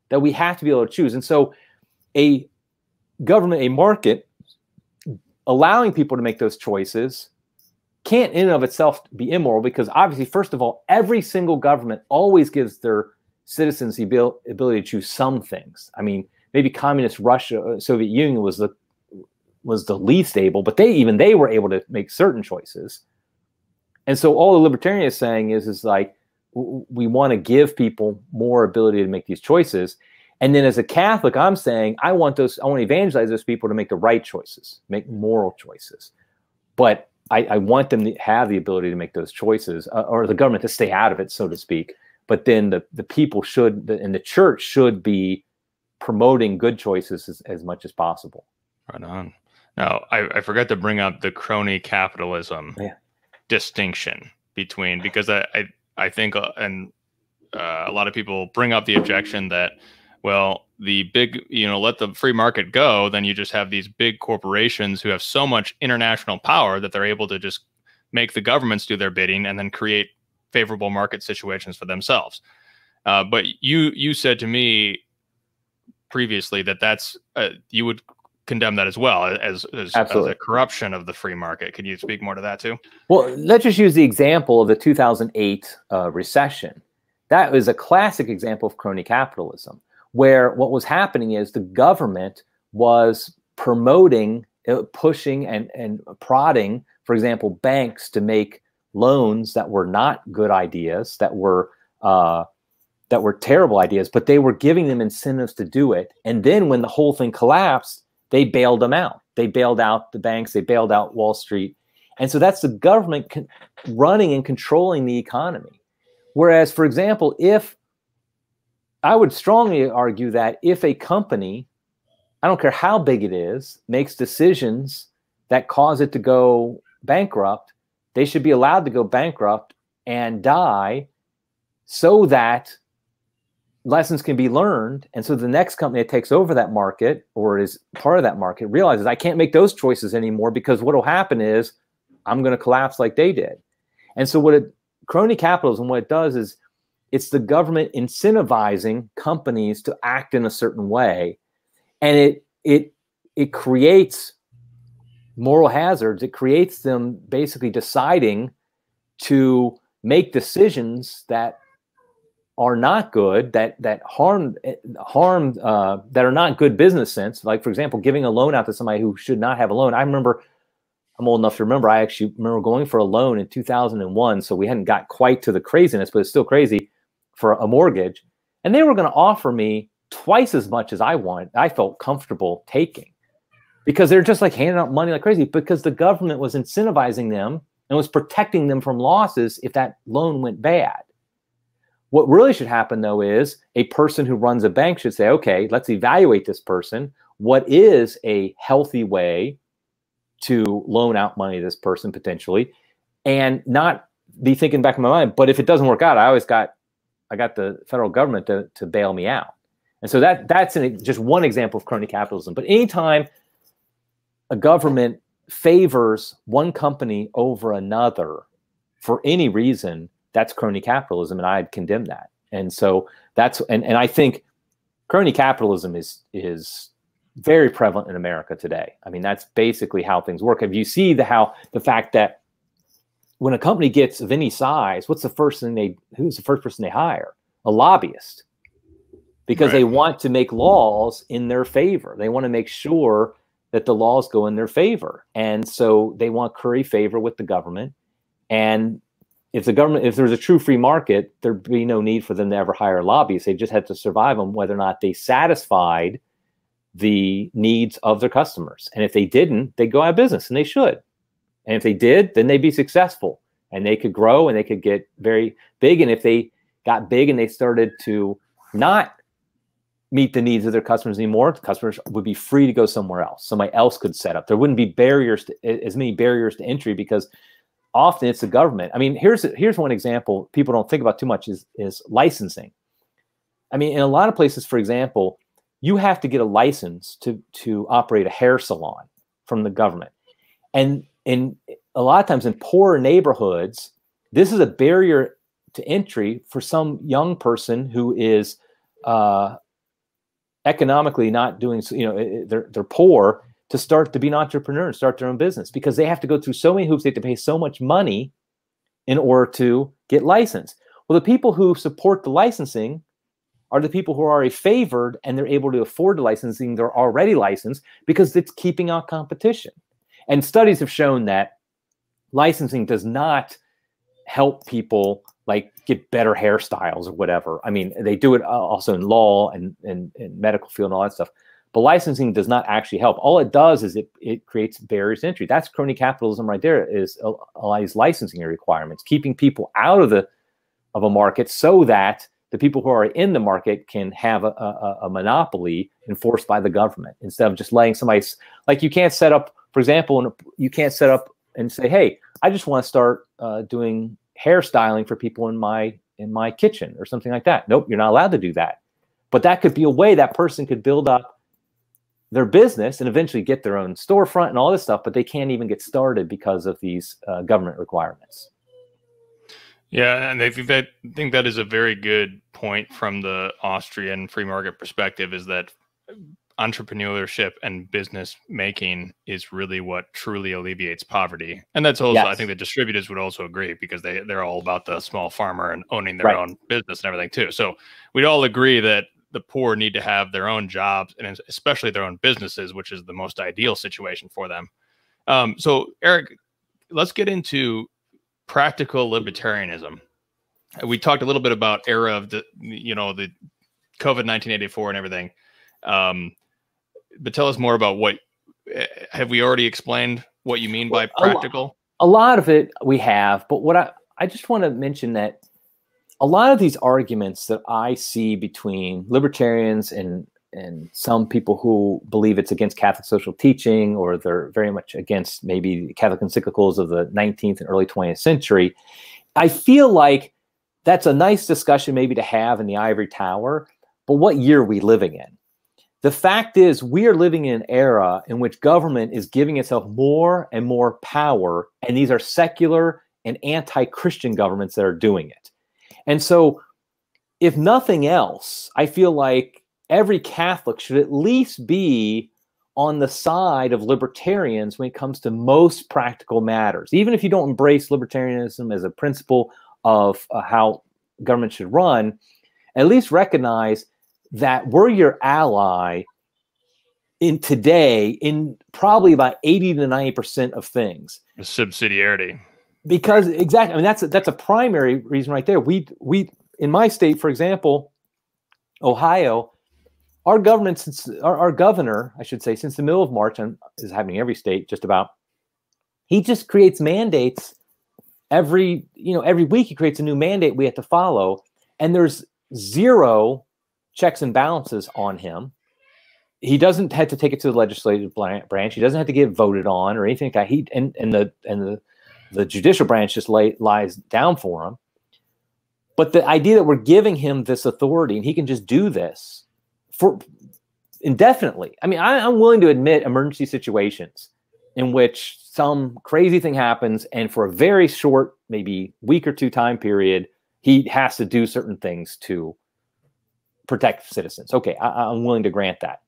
that we have to be able to choose. And so, a government, a market allowing people to make those choices can't in and of itself be immoral because obviously first of all every single government always gives their citizens the ability to choose some things i mean maybe communist russia uh, soviet union was the was the least able but they even they were able to make certain choices and so all the libertarian is saying is is like we want to give people more ability to make these choices and then as a Catholic, I'm saying I want those, I want to evangelize those people to make the right choices, make moral choices. But I, I want them to have the ability to make those choices, uh, or the government to stay out of it, so to speak. But then the, the people should, the, and the church should be promoting good choices as, as much as possible. Right on. Now, I, I forgot to bring up the crony capitalism yeah. distinction between, because I, I, I think, uh, and uh, a lot of people bring up the objection that well, the big, you know, let the free market go, then you just have these big corporations who have so much international power that they're able to just make the governments do their bidding and then create favorable market situations for themselves. Uh, but you you said to me previously that that's uh, you would condemn that as well as, as, as, a corruption of the free market. Can you speak more to that too? Well, let's just use the example of the 2008 uh, recession. That was a classic example of crony capitalism where what was happening is the government was promoting, uh, pushing, and, and prodding, for example, banks to make loans that were not good ideas, that were uh, that were terrible ideas, but they were giving them incentives to do it. And then when the whole thing collapsed, they bailed them out. They bailed out the banks, they bailed out Wall Street. And so that's the government running and controlling the economy. Whereas, for example, if I would strongly argue that if a company, I don't care how big it is, makes decisions that cause it to go bankrupt, they should be allowed to go bankrupt and die so that lessons can be learned. And so the next company that takes over that market or is part of that market realizes I can't make those choices anymore because what will happen is I'm going to collapse like they did. And so what it, crony capitalism, what it does is it's the government incentivizing companies to act in a certain way. And it, it, it creates moral hazards. It creates them basically deciding to make decisions that are not good that that harm harm uh, that are not good business sense like for example giving a loan out to somebody who should not have a loan. I remember i'm old enough to remember i actually remember going for a loan in 2001 so we hadn't got quite to the craziness but it's still crazy for a mortgage and they were going to offer me twice as much as i wanted i felt comfortable taking because they're just like handing out money like crazy because the government was incentivizing them and was protecting them from losses if that loan went bad what really should happen, though, is a person who runs a bank should say, okay, let's evaluate this person. What is a healthy way to loan out money to this person potentially? And not be thinking back in my mind, but if it doesn't work out, I always got I got the federal government to, to bail me out. And so that that's an, just one example of crony capitalism. But anytime a government favors one company over another for any reason, that's crony capitalism, and I'd condemn that. And so that's and and I think crony capitalism is is very prevalent in America today. I mean, that's basically how things work. If you see the how the fact that when a company gets of any size, what's the first thing they who's the first person they hire? A lobbyist. Because right. they want to make laws in their favor. They want to make sure that the laws go in their favor. And so they want curry favor with the government. And if the government, if there was a true free market, there'd be no need for them to ever hire lobbyists. They just had to survive them, whether or not they satisfied the needs of their customers. And if they didn't, they'd go out of business, and they should. And if they did, then they'd be successful, and they could grow, and they could get very big. And if they got big and they started to not meet the needs of their customers anymore, the customers would be free to go somewhere else. Somebody else could set up. There wouldn't be barriers to, as many barriers to entry because often it's the government. I mean, here's here's one example people don't think about too much is is licensing. I mean, in a lot of places, for example, you have to get a license to to operate a hair salon from the government, and in a lot of times in poor neighborhoods, this is a barrier to entry for some young person who is uh, economically not doing. You know, they're they're poor to start to be an entrepreneur and start their own business because they have to go through so many hoops. They have to pay so much money in order to get licensed. Well, the people who support the licensing are the people who are already favored and they're able to afford the licensing. They're already licensed because it's keeping out competition. And studies have shown that licensing does not help people like get better hairstyles or whatever. I mean, they do it uh, also in law and, and, and medical field and all that stuff. But licensing does not actually help. All it does is it, it creates barriers to entry. That's crony capitalism right there. Is allows licensing requirements, keeping people out of the of a market so that the people who are in the market can have a, a, a monopoly enforced by the government instead of just letting somebody like you can't set up, for example, and you can't set up and say, hey, I just want to start uh, doing hairstyling for people in my in my kitchen or something like that. Nope, you're not allowed to do that. But that could be a way that person could build up their business and eventually get their own storefront and all this stuff, but they can't even get started because of these uh, government requirements. Yeah, and I think that I think that is a very good point from the Austrian free market perspective. Is that entrepreneurship and business making is really what truly alleviates poverty, and that's also yes. I think the distributists would also agree because they they're all about the small farmer and owning their right. own business and everything too. So we'd all agree that the poor need to have their own jobs and especially their own businesses, which is the most ideal situation for them. Um, so, Eric, let's get into practical libertarianism. We talked a little bit about era of the, you know, the COVID 1984 and everything. Um, but tell us more about what eh, have we already explained what you mean by Well, a lo- practical? a lot of it we have, but what I, I just want to mention that a lot of these arguments that I see between libertarians and and some people who believe it's against Catholic social teaching or they're very much against maybe Catholic encyclicals of the 19th and early 20th century, I feel like that's a nice discussion maybe to have in the ivory tower, but what year are we living in? The fact is, we are living in an era in which government is giving itself more and more power, and these are secular and anti Christian governments that are doing it. And so, if nothing else, I feel like every Catholic should at least be on the side of libertarians when it comes to most practical matters. Even if you don't embrace libertarianism as a principle of uh, how government should run, at least recognize that we're your ally in today in probably about 80 to 90% of things subsidiarity. Because exactly i mean that's a, that's a primary reason right there. We we in my state for example ohio our government since our, our governor i should say since the middle of march and is happening in every state just about he just creates mandates every you know every week he creates a new mandate we have to follow and there's zero checks and balances on him. He doesn't have to take it to the legislative branch. He doesn't have to get voted on or anything like that. He and, and the and the the judicial branch just lay, lies down for him. But the idea that we're giving him this authority and he can just do this for indefinitely. I mean, I, I'm willing to admit emergency situations in which some crazy thing happens, and for a very short, maybe week or two time period, he has to do certain things to protect citizens. Okay, I, I'm willing to grant that.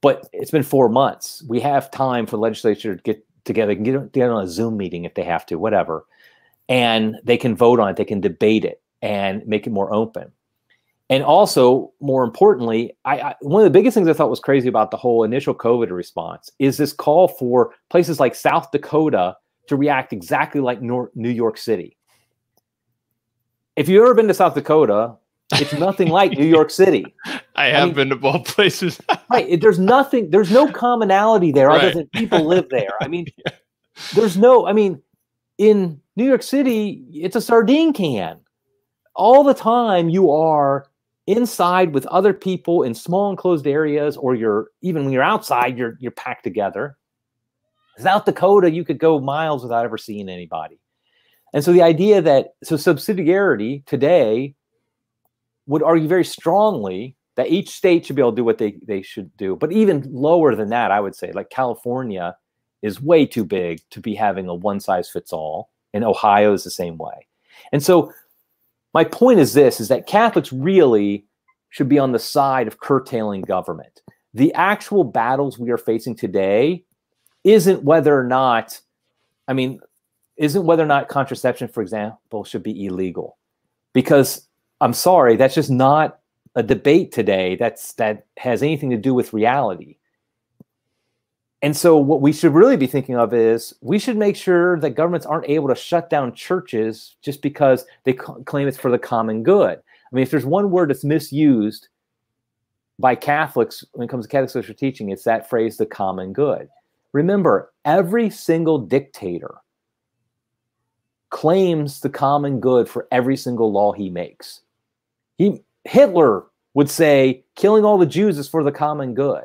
But it's been four months. We have time for the legislature to get together, can get on a Zoom meeting if they have to, whatever, and they can vote on it, they can debate it, and make it more open. And also, more importantly, I, I one of the biggest things I thought was crazy about the whole initial COVID response is this call for places like South Dakota to react exactly like Nor- New York City. If you've ever been to South Dakota, it's nothing like New York City. I have mean- been to both places. Right. There's nothing, there's no commonality there other than people live there. I mean, there's no, I mean, in New York City, it's a sardine can. All the time you are inside with other people in small enclosed areas, or you're even when you're outside, you're you're packed together. South Dakota, you could go miles without ever seeing anybody. And so the idea that so subsidiarity today would argue very strongly that each state should be able to do what they, they should do. But even lower than that, I would say, like California is way too big to be having a one size fits all, and Ohio is the same way. And so my point is this is that Catholics really should be on the side of curtailing government. The actual battles we are facing today isn't whether or not, I mean, isn't whether or not contraception, for example, should be illegal. Because I'm sorry, that's just not a debate today that's that has anything to do with reality. And so what we should really be thinking of is we should make sure that governments aren't able to shut down churches just because they claim it's for the common good. I mean, if there's one word that's misused by Catholics when it comes to Catholic social teaching, it's that phrase, the common good. Remember, every single dictator claims the common good for every single law he makes. He Hitler would say killing all the Jews is for the common good.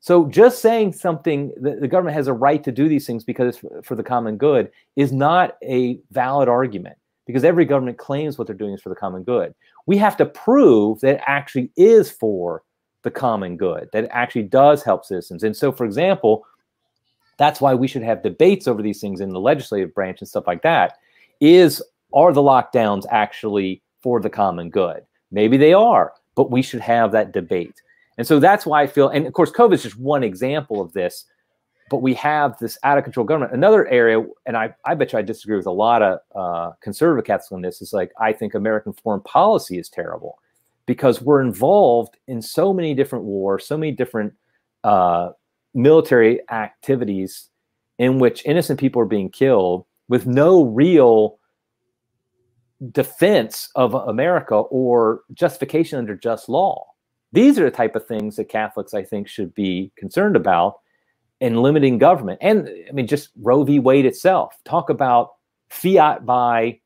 So just saying something that the government has a right to do these things because it's for- the common good is not a valid argument because every government claims what they're doing is for the common good. We have to prove that it actually is for the common good, that it actually does help citizens. And so, for example, that's why we should have debates over these things in the legislative branch and stuff like that. Is are the lockdowns actually for the common good? Maybe they are, but we should have that debate. And so that's why I feel, and of course, COVID is just one example of this, but we have this out of control government. Another area, and I, I bet you I disagree with a lot of uh, conservative Catholics on this, is like, I think American foreign policy is terrible because we're involved in so many different wars, so many different uh, military activities in which innocent people are being killed with no real defense of America or justification under just law. These are the type of things that Catholics, I think, should be concerned about in limiting government. And I mean, just Roe v. Wade itself. Talk about fiat by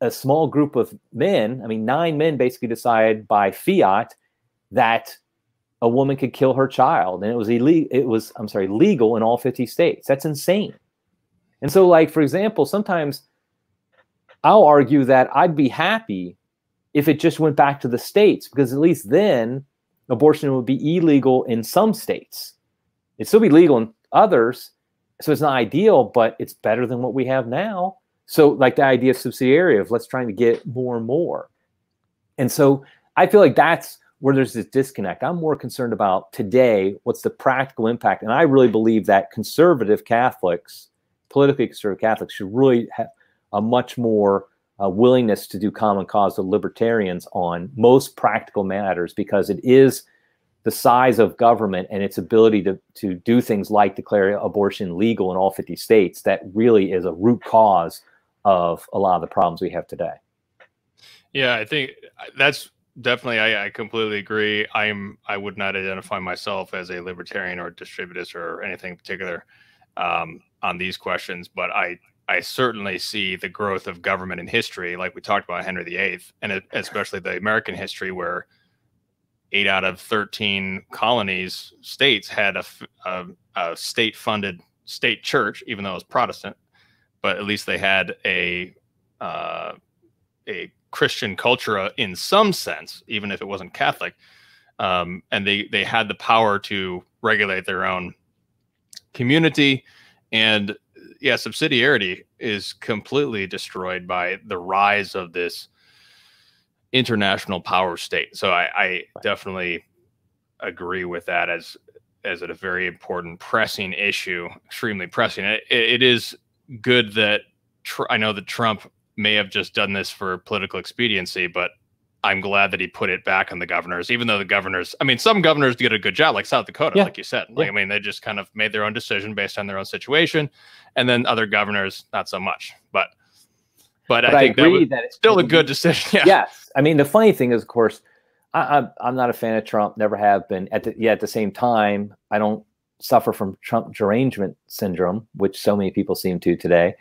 a small group of men. I mean, nine men basically decide by fiat that a woman could kill her child, and it was illegal. It was, I'm sorry, legal in all 50 states. That's insane. And so, like for example, sometimes I'll argue that I'd be happy if it just went back to the states because at least then abortion would be illegal in some states. It'd still be legal in others. So it's not ideal, but it's better than what we have now. So, like the idea of subsidiary of let's try to get more and more. And so I feel like that's where there's this disconnect. I'm more concerned about today, what's the practical impact? And I really believe that conservative Catholics, politically conservative Catholics, should really have a much more uh, willingness to do common cause with libertarians on most practical matters because it is the size of government and its ability to, to do things like declare abortion legal in all 50 states that really is a root cause of a lot of the problems we have today. Yeah, I think that's definitely I, I completely agree. I'm I would not identify myself as a libertarian or distributist or anything particular um, on these questions, but I I certainly see the growth of government in history, like we talked about Henry VIII, and especially the American history, where eight out of 13 colonies, states had a, a, a state funded state church, even though it was Protestant, but at least they had a, uh, a Christian culture in some sense, even if it wasn't Catholic. Um, and they, they had the power to regulate their own community and yeah, subsidiarity is completely destroyed by the rise of this international power state. So I, I definitely agree with that as as a very important pressing issue, extremely pressing. it, it is good that tr- I know that Trump may have just done this for political expediency, but I'm glad that he put it back on the governors, even though the governors, I mean, some governors did a good job, like South Dakota, yeah. like you said. Like, yeah. I mean, they just kind of made their own decision based on their own situation. And then other governors, not so much. But but, but I, I think agree that, that it's still a good decision. Yeah. Yes. I mean, the funny thing is, of course, I, am I'm not a fan of Trump, never have been. At the, yeah, at the same time, I don't suffer from Trump derangement syndrome, which so many people seem to today.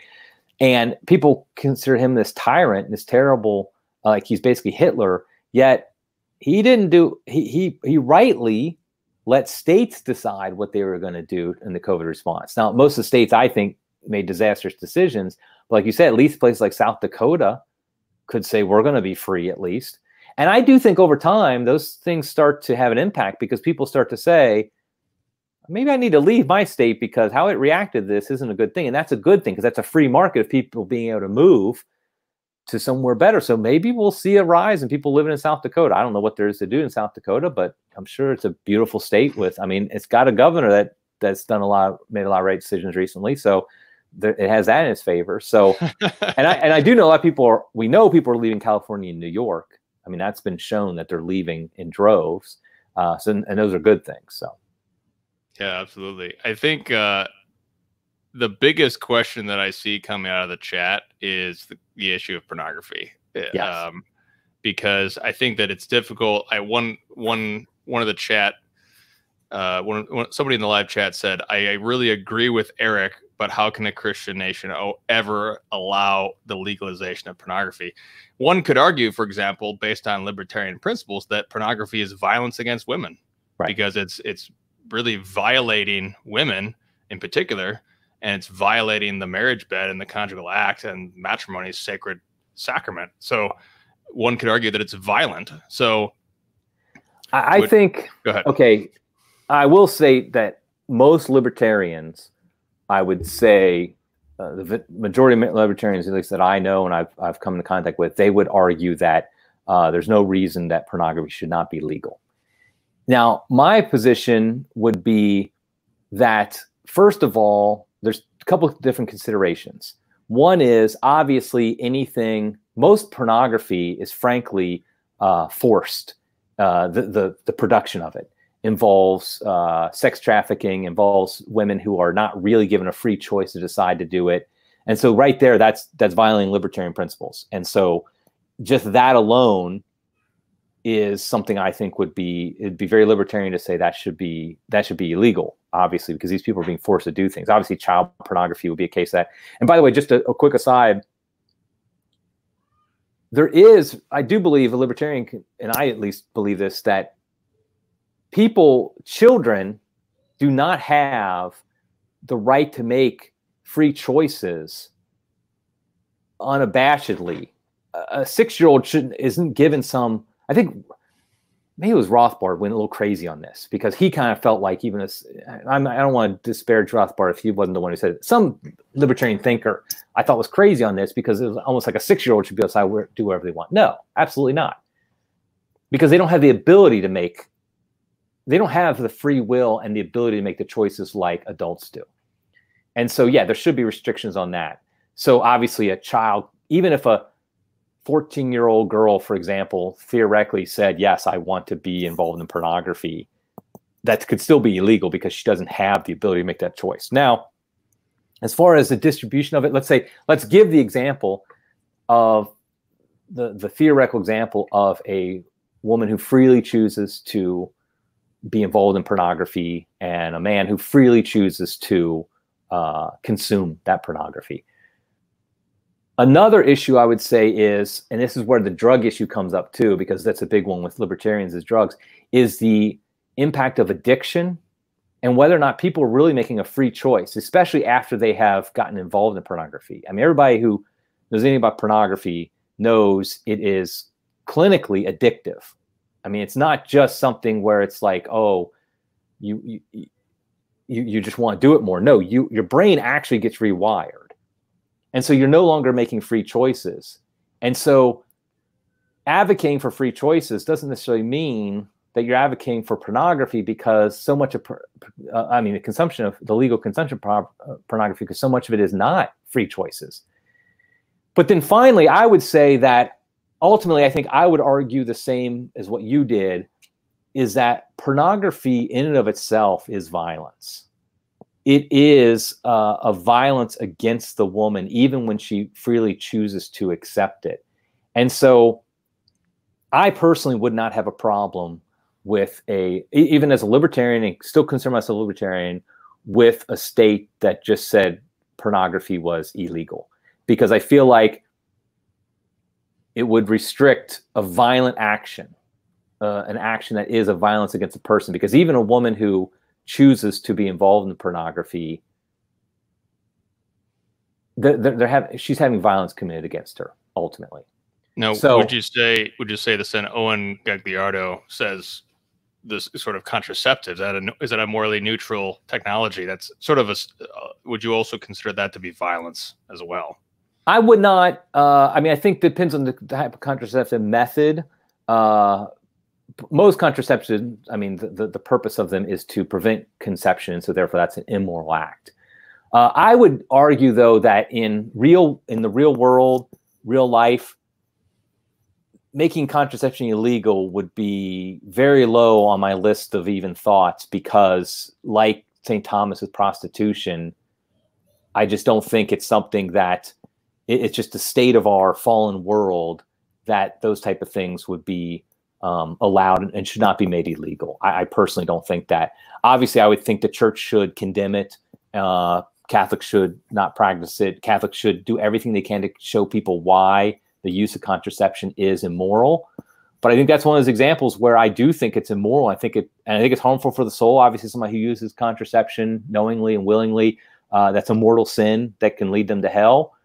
And people consider him this tyrant, this terrible Uh, like he's basically Hitler. Yet he didn't do he he he rightly let states decide what they were going to do in the COVID response. Now, most of the states I think made disastrous decisions, but like you said, at least places like South Dakota could say we're going to be free at least. And I do think over time those things start to have an impact because people start to say, maybe I need to leave my state because how it reacted to this isn't a good thing. And that's a good thing because that's a free market of people being able to move to somewhere better. So maybe we'll see a rise in people living in South Dakota. I don't know what there is to do in South Dakota, but I'm sure it's a beautiful state with, I mean, it's got a governor that that's done a lot, made a lot of right decisions recently. So it has that in its favor. So, and I, and I do know a lot of people are, we know people are leaving California and New York. I mean, that's been shown that they're leaving in droves. Uh, so, and those are good things. So. Yeah, absolutely. I think, uh, the biggest question that I see coming out of the chat is the, the issue of pornography. Eh, yes. Um, because I think that it's difficult. I one one one of the chat, uh, one, one somebody in the live chat said, I, I, really agree with Eric, but how can a Christian nation ever allow the legalization of pornography? One could argue, for example, based on libertarian principles, that pornography is violence against women right. because it's it's really violating women in particular and it's violating the marriage bed and the conjugal act and matrimony's sacred sacrament. So one could argue that it's violent. So I, would, think go ahead. Okay, I will say that most libertarians, I would say, uh, the majority of libertarians, at least that I know and I've I've come into contact with, they would argue that uh, there's no reason that pornography should not be legal. Now, my position would be that first of all, there's a couple of different considerations. One is obviously anything, most pornography is frankly uh, forced. Uh, the, the, the production of it involves uh, sex trafficking, involves women who are not really given a free choice to decide to do it. And so right there, that's that's violating libertarian principles. And so just that alone is something I think would be it'd be very libertarian to say that should be that should be illegal, obviously, because these people are being forced to do things. Obviously, child pornography would be a case that. And by the way, just a, a quick aside, there is I do believe a libertarian, and I at least believe this that people, children, do not have the right to make free choices unabashedly. A six-year-old shouldn't isn't given some I think maybe it was Rothbard went a little crazy on this because he kind of felt like even as I'm, I don't want to disparage Rothbard if he wasn't the one who said it. Some libertarian thinker I thought was crazy on this because it was almost like a six year old should be able to do whatever they want. No, absolutely not, because they don't have the ability to make. They don't have the free will and the ability to make the choices like adults do. And so, yeah, there should be restrictions on that. So, obviously, a child, even if a 14 year old girl, for example, theoretically said, Yes, I want to be involved in pornography, that could still be illegal because she doesn't have the ability to make that choice. Now, as far as the distribution of it, let's say, let's give the example of the, the theoretical example of a woman who freely chooses to be involved in pornography and a man who freely chooses to uh, consume that pornography. Another issue I would say is, and this is where the drug issue comes up too, because that's a big one with libertarians is drugs, is the impact of addiction and whether or not people are really making a free choice, especially after they have gotten involved in pornography. I mean, everybody who knows anything about pornography knows it is clinically addictive. I mean, it's not just something where it's like, oh, you you you, you just want to do it more. No, you your brain actually gets rewired and so you're no longer making free choices. And so advocating for free choices doesn't necessarily mean that you're advocating for pornography because so much of, uh, I mean, the consumption of the legal consumption of uh, pornography, because so much of it is not free choices. But then finally, I would say that ultimately, I think I would argue the same as what you did is that pornography in and of itself is violence it is uh, a violence against the woman, even when she freely chooses to accept it. And so I personally would not have a problem with a, even as a libertarian and still consider myself a libertarian, with a state that just said pornography was illegal. Because I feel like it would restrict a violent action, uh, an action that is a violence against a person. Because even a woman who chooses to be involved in pornography, they're, they're having she's having violence committed against her ultimately. Now, so, would you say would you say the Sen Owen Gagliardo says this sort of contraceptive is that a, is that a morally neutral technology? That's sort of a. Uh, would you also consider that to be violence as well? I would not. Uh, I mean, I think it depends on the type of contraceptive method. Uh, most contraception, I mean, the, the, the, purpose of them is to prevent conception, so therefore that's an immoral act. Uh, I would argue, though, that in real in the real world, real life, making contraception illegal would be very low on my list of even thoughts because, like St. Thomas with prostitution, I just don't think it's something that it, it's just the state of our fallen world that those type of things would be um, allowed and should not be made illegal. I, I, personally don't think that. Obviously, I would think the church should condemn it. Uh, Catholics should not practice it. Catholics should do everything they can to show people why the use of contraception is immoral. But I think that's one of those examples where I do think it's immoral. I think it, and I think it's harmful for the soul. Obviously, somebody who uses contraception knowingly and willingly, uh, that's a mortal sin that can lead them to hell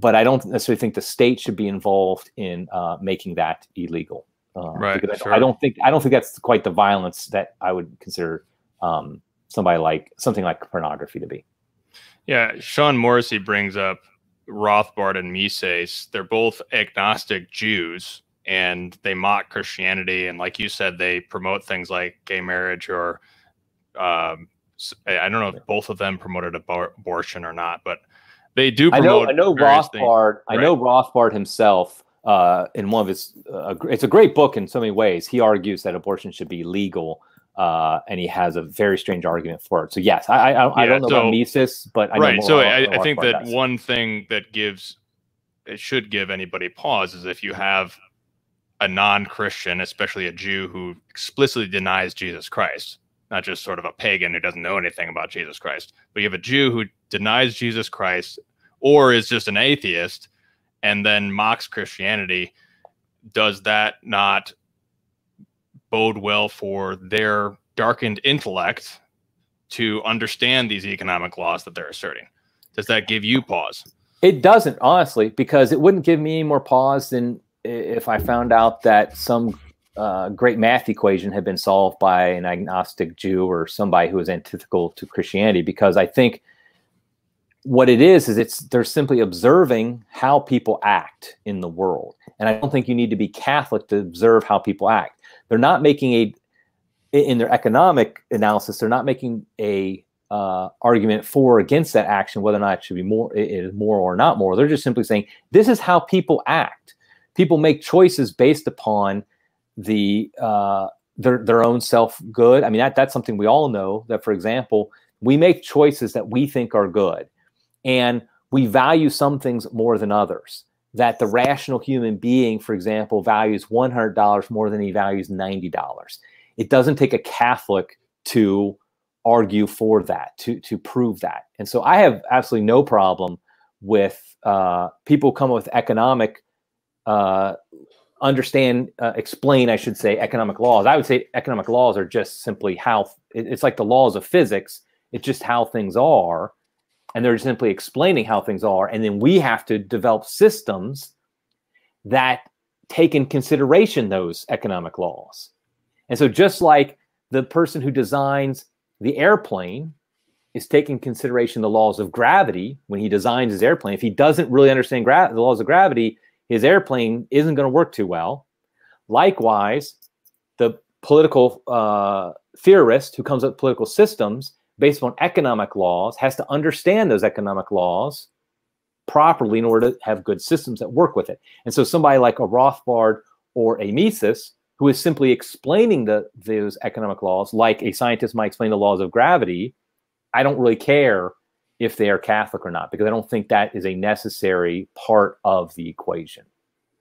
but I don't necessarily think the state should be involved in uh, making that illegal. Uh, right. I, sure. I, don't think I don't think that's quite the violence that I would consider um, somebody like something like pornography to be. Yeah, Sean Morrissey brings up Rothbard and Mises. They're both agnostic Jews, and they mock Christianity. And like you said, they promote things like gay marriage or um, I don't know if both of them promoted abor- abortion or not, but they do. I know. I know Rothbard. Right. I know Rothbard himself. Uh, in one of his, uh, it's a great book in so many ways. He argues that abortion should be legal, uh, and he has a very strange argument for it. So yes, I I, I yeah, don't know so, about Mises, but I right. so I, I think that does. one thing that gives it should give anybody pause is if you have a non-Christian, especially a Jew who explicitly denies Jesus Christ, not just sort of a pagan who doesn't know anything about Jesus Christ, but you have a Jew who denies Jesus Christ or is just an atheist and then mocks Christianity, does that not bode well for their darkened intellect to understand these economic laws that they're asserting? Does that give you pause? It doesn't, honestly, because it wouldn't give me any more pause than if I found out that some uh, great math equation had been solved by an agnostic Jew or somebody who is antithetical to Christianity. Because I think what it is is it's they're simply observing how people act in the world, and I don't think you need to be Catholic to observe how people act. They're not making a in their economic analysis. They're not making a uh, argument for or against that action, whether or not it should be more, it is more or not more. They're just simply saying this is how people act. People make choices based upon the uh, their their own self good. I mean, that that's something we all know. That, for example, we make choices that we think are good, and we value some things more than others. That the rational human being, for example, values one hundred dollars more than he values ninety dollars. It doesn't take a Catholic to argue for that to to prove that and so i have absolutely no problem with uh, people come with economic uh, understand uh, explain i should say economic laws i would say economic laws are just simply how it's like the laws of physics it's just how things are and they're simply explaining how things are and then we have to develop systems that take in consideration those economic laws and so just like the person who designs the airplane is taking consideration the laws of gravity when he designs his airplane. If he doesn't really understand the laws of gravity, his airplane isn't going to work too well. Likewise, the political uh, theorist who comes up with political systems based on economic laws has to understand those economic laws properly in order to have good systems that work with it. And so somebody like a Rothbard or a Mises who is simply explaining the, those economic laws like a scientist might explain the laws of gravity, I don't really care if they are Catholic or not because I don't think that is a necessary part of the equation.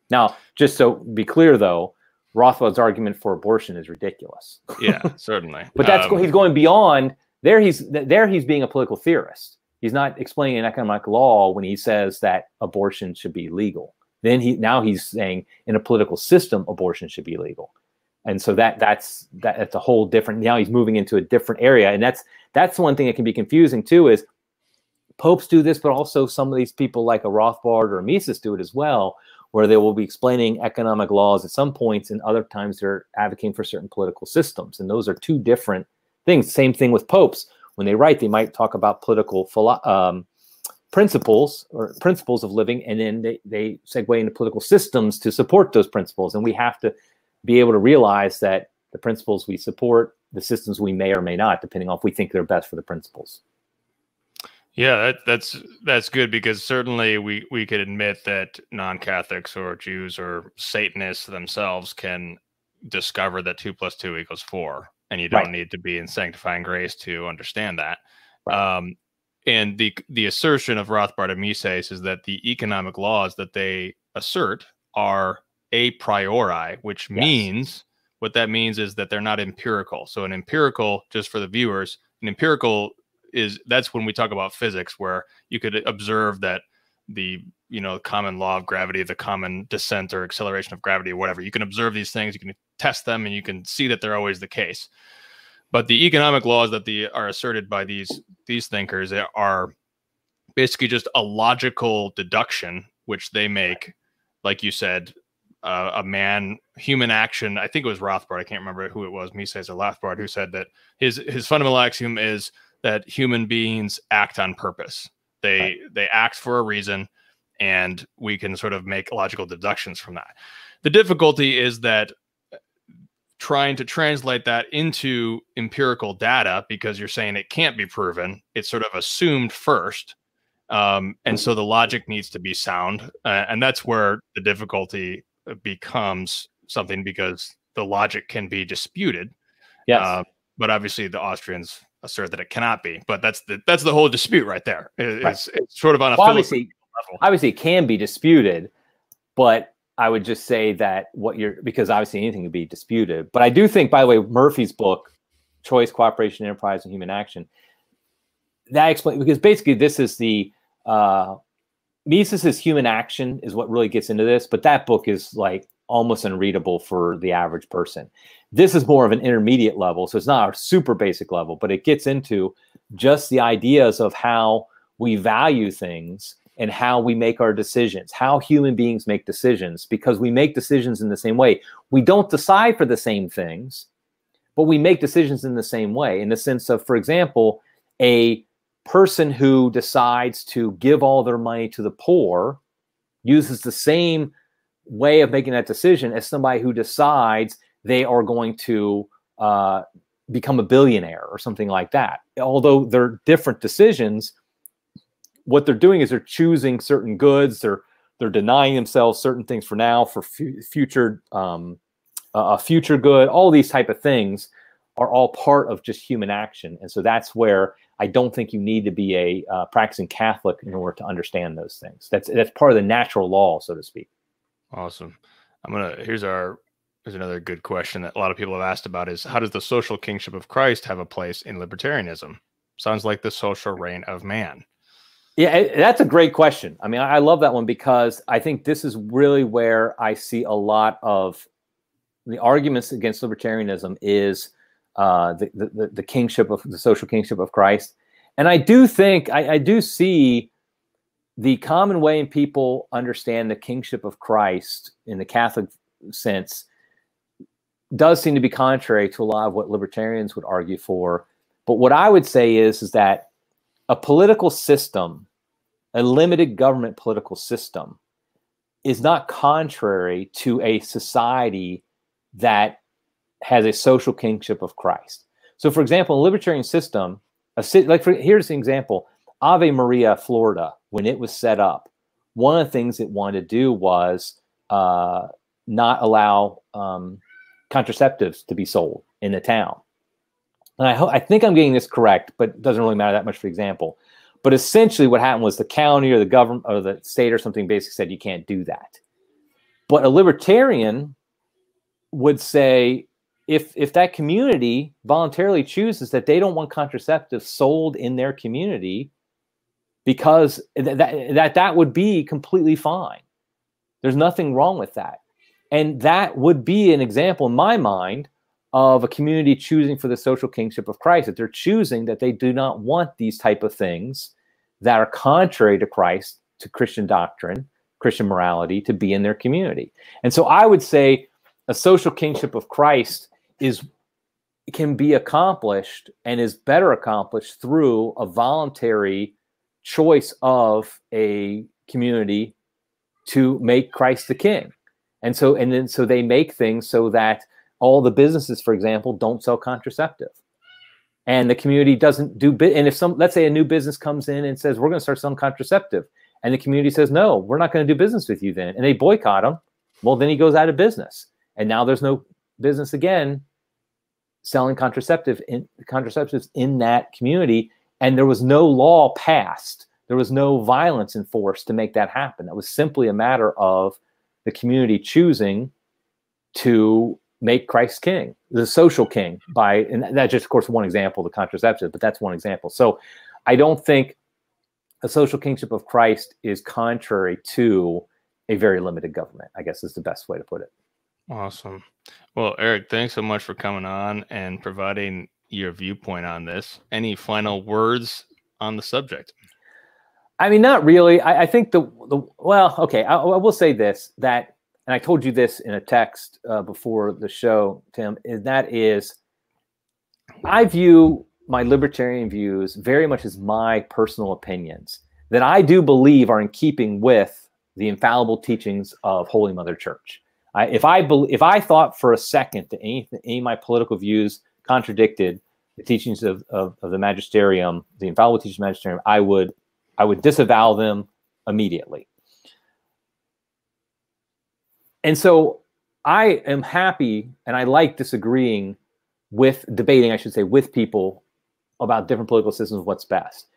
Now, just so be clear though, Rothbard's argument for abortion is ridiculous. Yeah, certainly. but that's um, he's going beyond there. He's there. He's being a political theorist. He's not explaining an economic law when he says that abortion should be legal. Then he now he's saying in a political system abortion should be legal. And so that that's that, that's a whole different now he's moving into a different area. And that's that's one thing that can be confusing too is popes do this, but also some of these people like a Rothbard or a Mises do it as well, where they will be explaining economic laws at some points, and other times they're advocating for certain political systems. And those are two different things. Same thing with popes. When they write, they might talk about political um, principles or principles of living, and then they, they segue into political systems to support those principles. And we have to be able to realize that the principles we support, the systems we may or may not, depending on if we think they're best for the principles. Yeah, that, that's that's good because certainly we we could admit that non-Catholics or Jews or Satanists themselves can discover that two plus two equals four, and you don't right. need to be in sanctifying grace to understand that. Right. Um, and the the assertion of Rothbard and Mises is that the economic laws that they assert are a priori, which yes. means what that means is that they're not empirical. So an empirical, just for the viewers, an empirical is that's when we talk about physics, where you could observe that the you know common law of gravity, the common descent or acceleration of gravity, or whatever. You can observe these things, you can test them, and you can see that they're always the case. But the economic laws that the are asserted by these these thinkers are basically just a logical deduction which they make, like you said, uh, a man human action. I think it was Rothbard. I can't remember who it was. Mises or Rothbard who said that his his fundamental axiom is that human beings act on purpose. They right. they act for a reason, and we can sort of make logical deductions from that. The difficulty is that trying to translate that into empirical data because you're saying it can't be proven. It's sort of assumed first. Um, and so the logic needs to be sound. Uh, and that's where the difficulty uh, becomes something because the logic can be disputed. Yes. Uh, but obviously the Austrians assert that it cannot be. But that's the that's the whole dispute right there. It, right. It's, it's, sort of on a well, obviously, level. Obviously, it can be disputed, but I would just say that what you're because obviously anything could be disputed. But I do think, by the way, Murphy's book, Choice, Cooperation, Enterprise, and Human Action, that explains because basically this is the uh, Mises's human action is what really gets into this, but that book is like almost unreadable for the average person. This is more of an intermediate level, so it's not a super basic level, but it gets into just the ideas of how we value things and how we make our decisions, how human beings make decisions, because we make decisions in the same way. We don't decide for the same things, but we make decisions in the same way, in the sense of, for example, a person who decides to give all their money to the poor uses the same way of making that decision as somebody who decides they are going to uh, become a billionaire or something like that. Although they're different decisions, what they're doing is they're choosing certain goods. They're they're denying themselves certain things for now for future um, a future good. All these type of things are all part of just human action, and so that's where I don't think you need to be a uh, practicing Catholic in order to understand those things. That's that's part of the natural law, so to speak. Awesome. I'm gonna. Here's our. Here's another good question that a lot of people have asked about: is how does the social kingship of Christ have a place in libertarianism? Sounds like the social reign of man. Yeah, that's a great question. I mean, I love that one because I think this is really where I see a lot of the arguments against libertarianism is uh, the, the, the kingship of the social kingship of Christ, and I do think I, I do see the common way in people understand the kingship of Christ in the Catholic sense does seem to be contrary to a lot of what libertarians would argue for. But what I would say is, is that a political system, a limited government political system, is not contrary to a society that has a social kingship of Christ. So, for example, a libertarian system, a city like for, here's an example: Ave Maria, Florida when it was set up, one of the things it wanted to do was uh, not allow um, contraceptives to be sold in the town. And I, I think I'm getting this correct, but it doesn't really matter that much for example. But essentially, what happened was the county or the government or the state or something basically said you can't do that. But a libertarian would say if if that community voluntarily chooses that they don't want contraceptives sold in their community, because th- that, that that would be completely fine. There's nothing wrong with that. And that would be an example in my mind of a community choosing for the social kingship of Christ, that they're choosing that they do not want these type of things that are contrary to Christ, to Christian doctrine, Christian morality to be in their community. And so I would say a social kingship of Christ is can be accomplished and is better accomplished through a voluntary choice of a community to make Christ the king. And so and then so they make things so that all the businesses for example don't sell contraceptive. And the community doesn't do bit and if some let's say a new business comes in and says we're going to start selling contraceptive and the community says no, we're not going to do business with you then and they boycott him, well then he goes out of business. And now there's no business again selling contraceptive in contraceptives in that community and there was no law passed. There was no violence enforced to make that happen. It was simply a matter of the community choosing to make Christ king, the social king, by and that's just of course one example, the contraceptive, but that's one example. So I don't think a social kingship of Christ is contrary to a very limited government, I guess is the best way to put it. Awesome. Well, Eric, thanks so much for coming on and providing your viewpoint on this. Any final words on the subject? I mean, not really. I, I think the the well, okay. I, I, will say this that, and I told you this in a text uh, before the show, Tim. Is that is, I view my libertarian views very much as my personal opinions that I do believe are in keeping with the infallible teachings of Holy Mother Church. I, if I be, if I thought for a second that any, any of my political views contradicted the teachings of, of, of the magisterium, the infallible teachings of magisterium, I would I would disavow them immediately. And so I am happy and I like disagreeing with debating, I should say, with people about different political systems, what's best.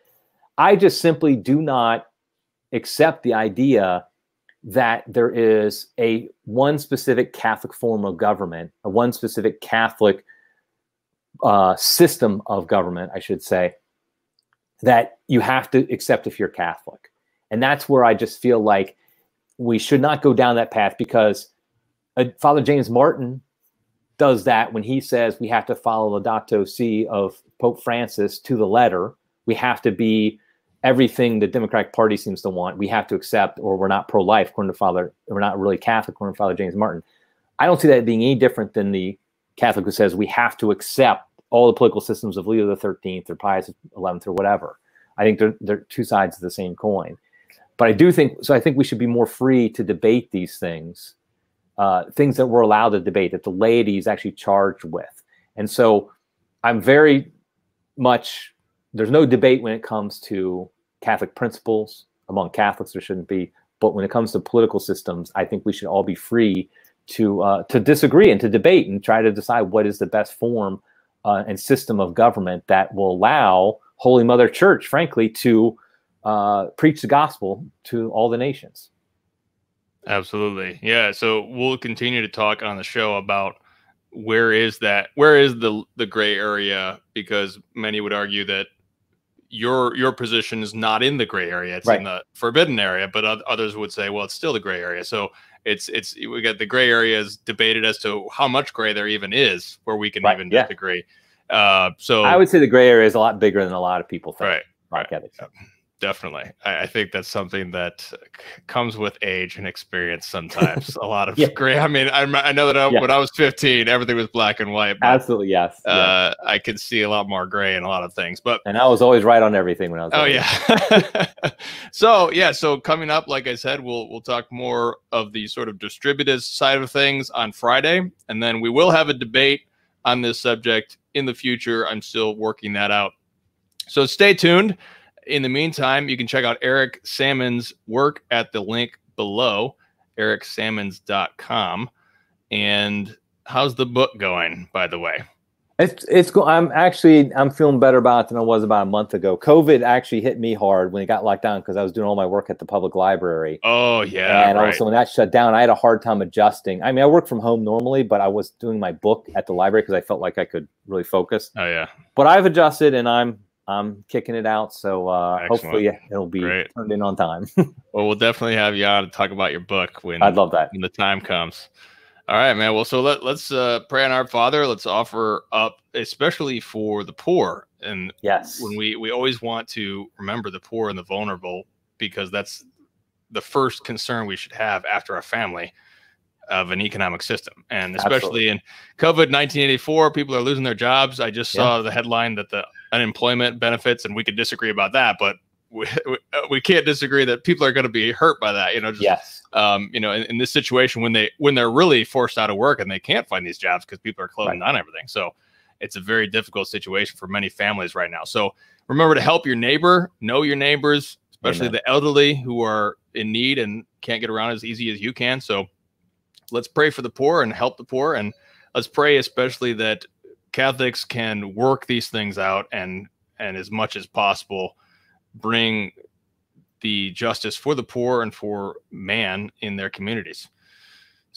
I just simply do not accept the idea that there is a one specific Catholic form of government, a one specific Catholic uh, system of government, I should say, that you have to accept if you're Catholic. And that's where I just feel like we should not go down that path because uh, Father James Martin does that when he says we have to follow Laudato Si of Pope Francis to the letter. We have to be everything the Democratic Party seems to want. We have to accept, or we're not pro-life, according to Father. We're not really Catholic, according to Father James Martin. I don't see that being any different than the Catholic who says we have to accept all the political systems of Leo the Thirteenth or Pius Eleventh or whatever. I think they're they're two sides of the same coin. But I do think so. I think we should be more free to debate these things, uh, things that we're allowed to debate that the laity is actually charged with. And so, I'm very much there's no debate when it comes to Catholic principles among Catholics. There shouldn't be, but when it comes to political systems, I think we should all be free to uh, to disagree and to debate and try to decide what is the best form uh, and system of government that will allow Holy Mother Church, frankly, to uh, preach the gospel to all the nations. Absolutely, yeah. So we'll continue to talk on the show about where is that where is the the gray area because many would argue that your your position is not in the gray area it's right. in the forbidden area but others would say well it's still the gray area so it's it's we got the gray areas debated as to how much gray there even is where we can right. even yeah. disagree uh, so i would say the gray area is a lot bigger than a lot of people think right right definitely. I, I, think that's something that comes with age and experience sometimes. A lot of yeah. gray i mean I, I know that I, yeah. when i was 15 everything was black and white but, absolutely yes uh, i could see a lot more gray in a lot of things but and i was always right on everything when i was oh yeah. So yeah so coming up like i said we'll we'll talk more of the sort of distributive side of things on friday and then we will have a debate on this subject in the future. I'm still working that out. So stay tuned in the meantime, you can check out Eric Sammons' work at the link below, ericsammons.com. And how's the book going, by the way? It's it's go- I'm actually I'm feeling better about it than I was about a month ago. COVID actually hit me hard when it got locked down because I was doing all my work at the public library. Oh yeah, and right. also when that shut down, I had a hard time adjusting. I mean, I work from home normally, but I was doing my book at the library because I felt like I could really focus. Oh yeah, but I've adjusted and I'm I'm kicking it out. So uh, hopefully it'll be Great. turned in on time. well, we'll definitely have you on to talk about your book when I'd love that when the time comes. All right, man. Well, so let, let's uh, pray on our Father. Let's offer up, especially for the poor. And yes, when we we always want to remember the poor and the vulnerable because that's the first concern we should have after our family of an economic system. And especially Absolutely. in COVID 1984, people are losing their jobs. I just saw the headline that the unemployment benefits, and we could disagree about that, but we, we can't disagree that people are going to be hurt by that. You know, just, yes. Um, you know, in, in, this situation when they when they're really forced out of work and they can't find these jobs because people are closing right. down everything. So it's a very difficult situation for many families right now. So remember to help your neighbor, know your neighbors, especially Amen. the elderly who are in need and can't get around as easy as you can. So let's pray for the poor and help the poor, and let's pray especially that Catholics can work these things out and and as much as possible bring the justice for the poor and for man in their communities.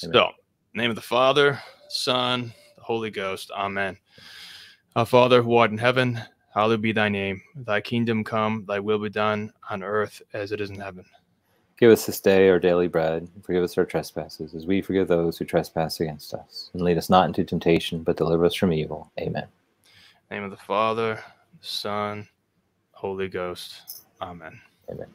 Amen. So, name of the Father, Son, the Holy Ghost. Amen. Our Father who art in heaven, hallowed be thy name. Thy kingdom come, thy will be done on earth as it is in heaven. Give us this day our daily bread. Forgive us our trespasses, as we forgive those who trespass against us. And lead us not into temptation, but deliver us from evil. Amen. name of the Father, the Son, Holy Ghost. Amen. Amen.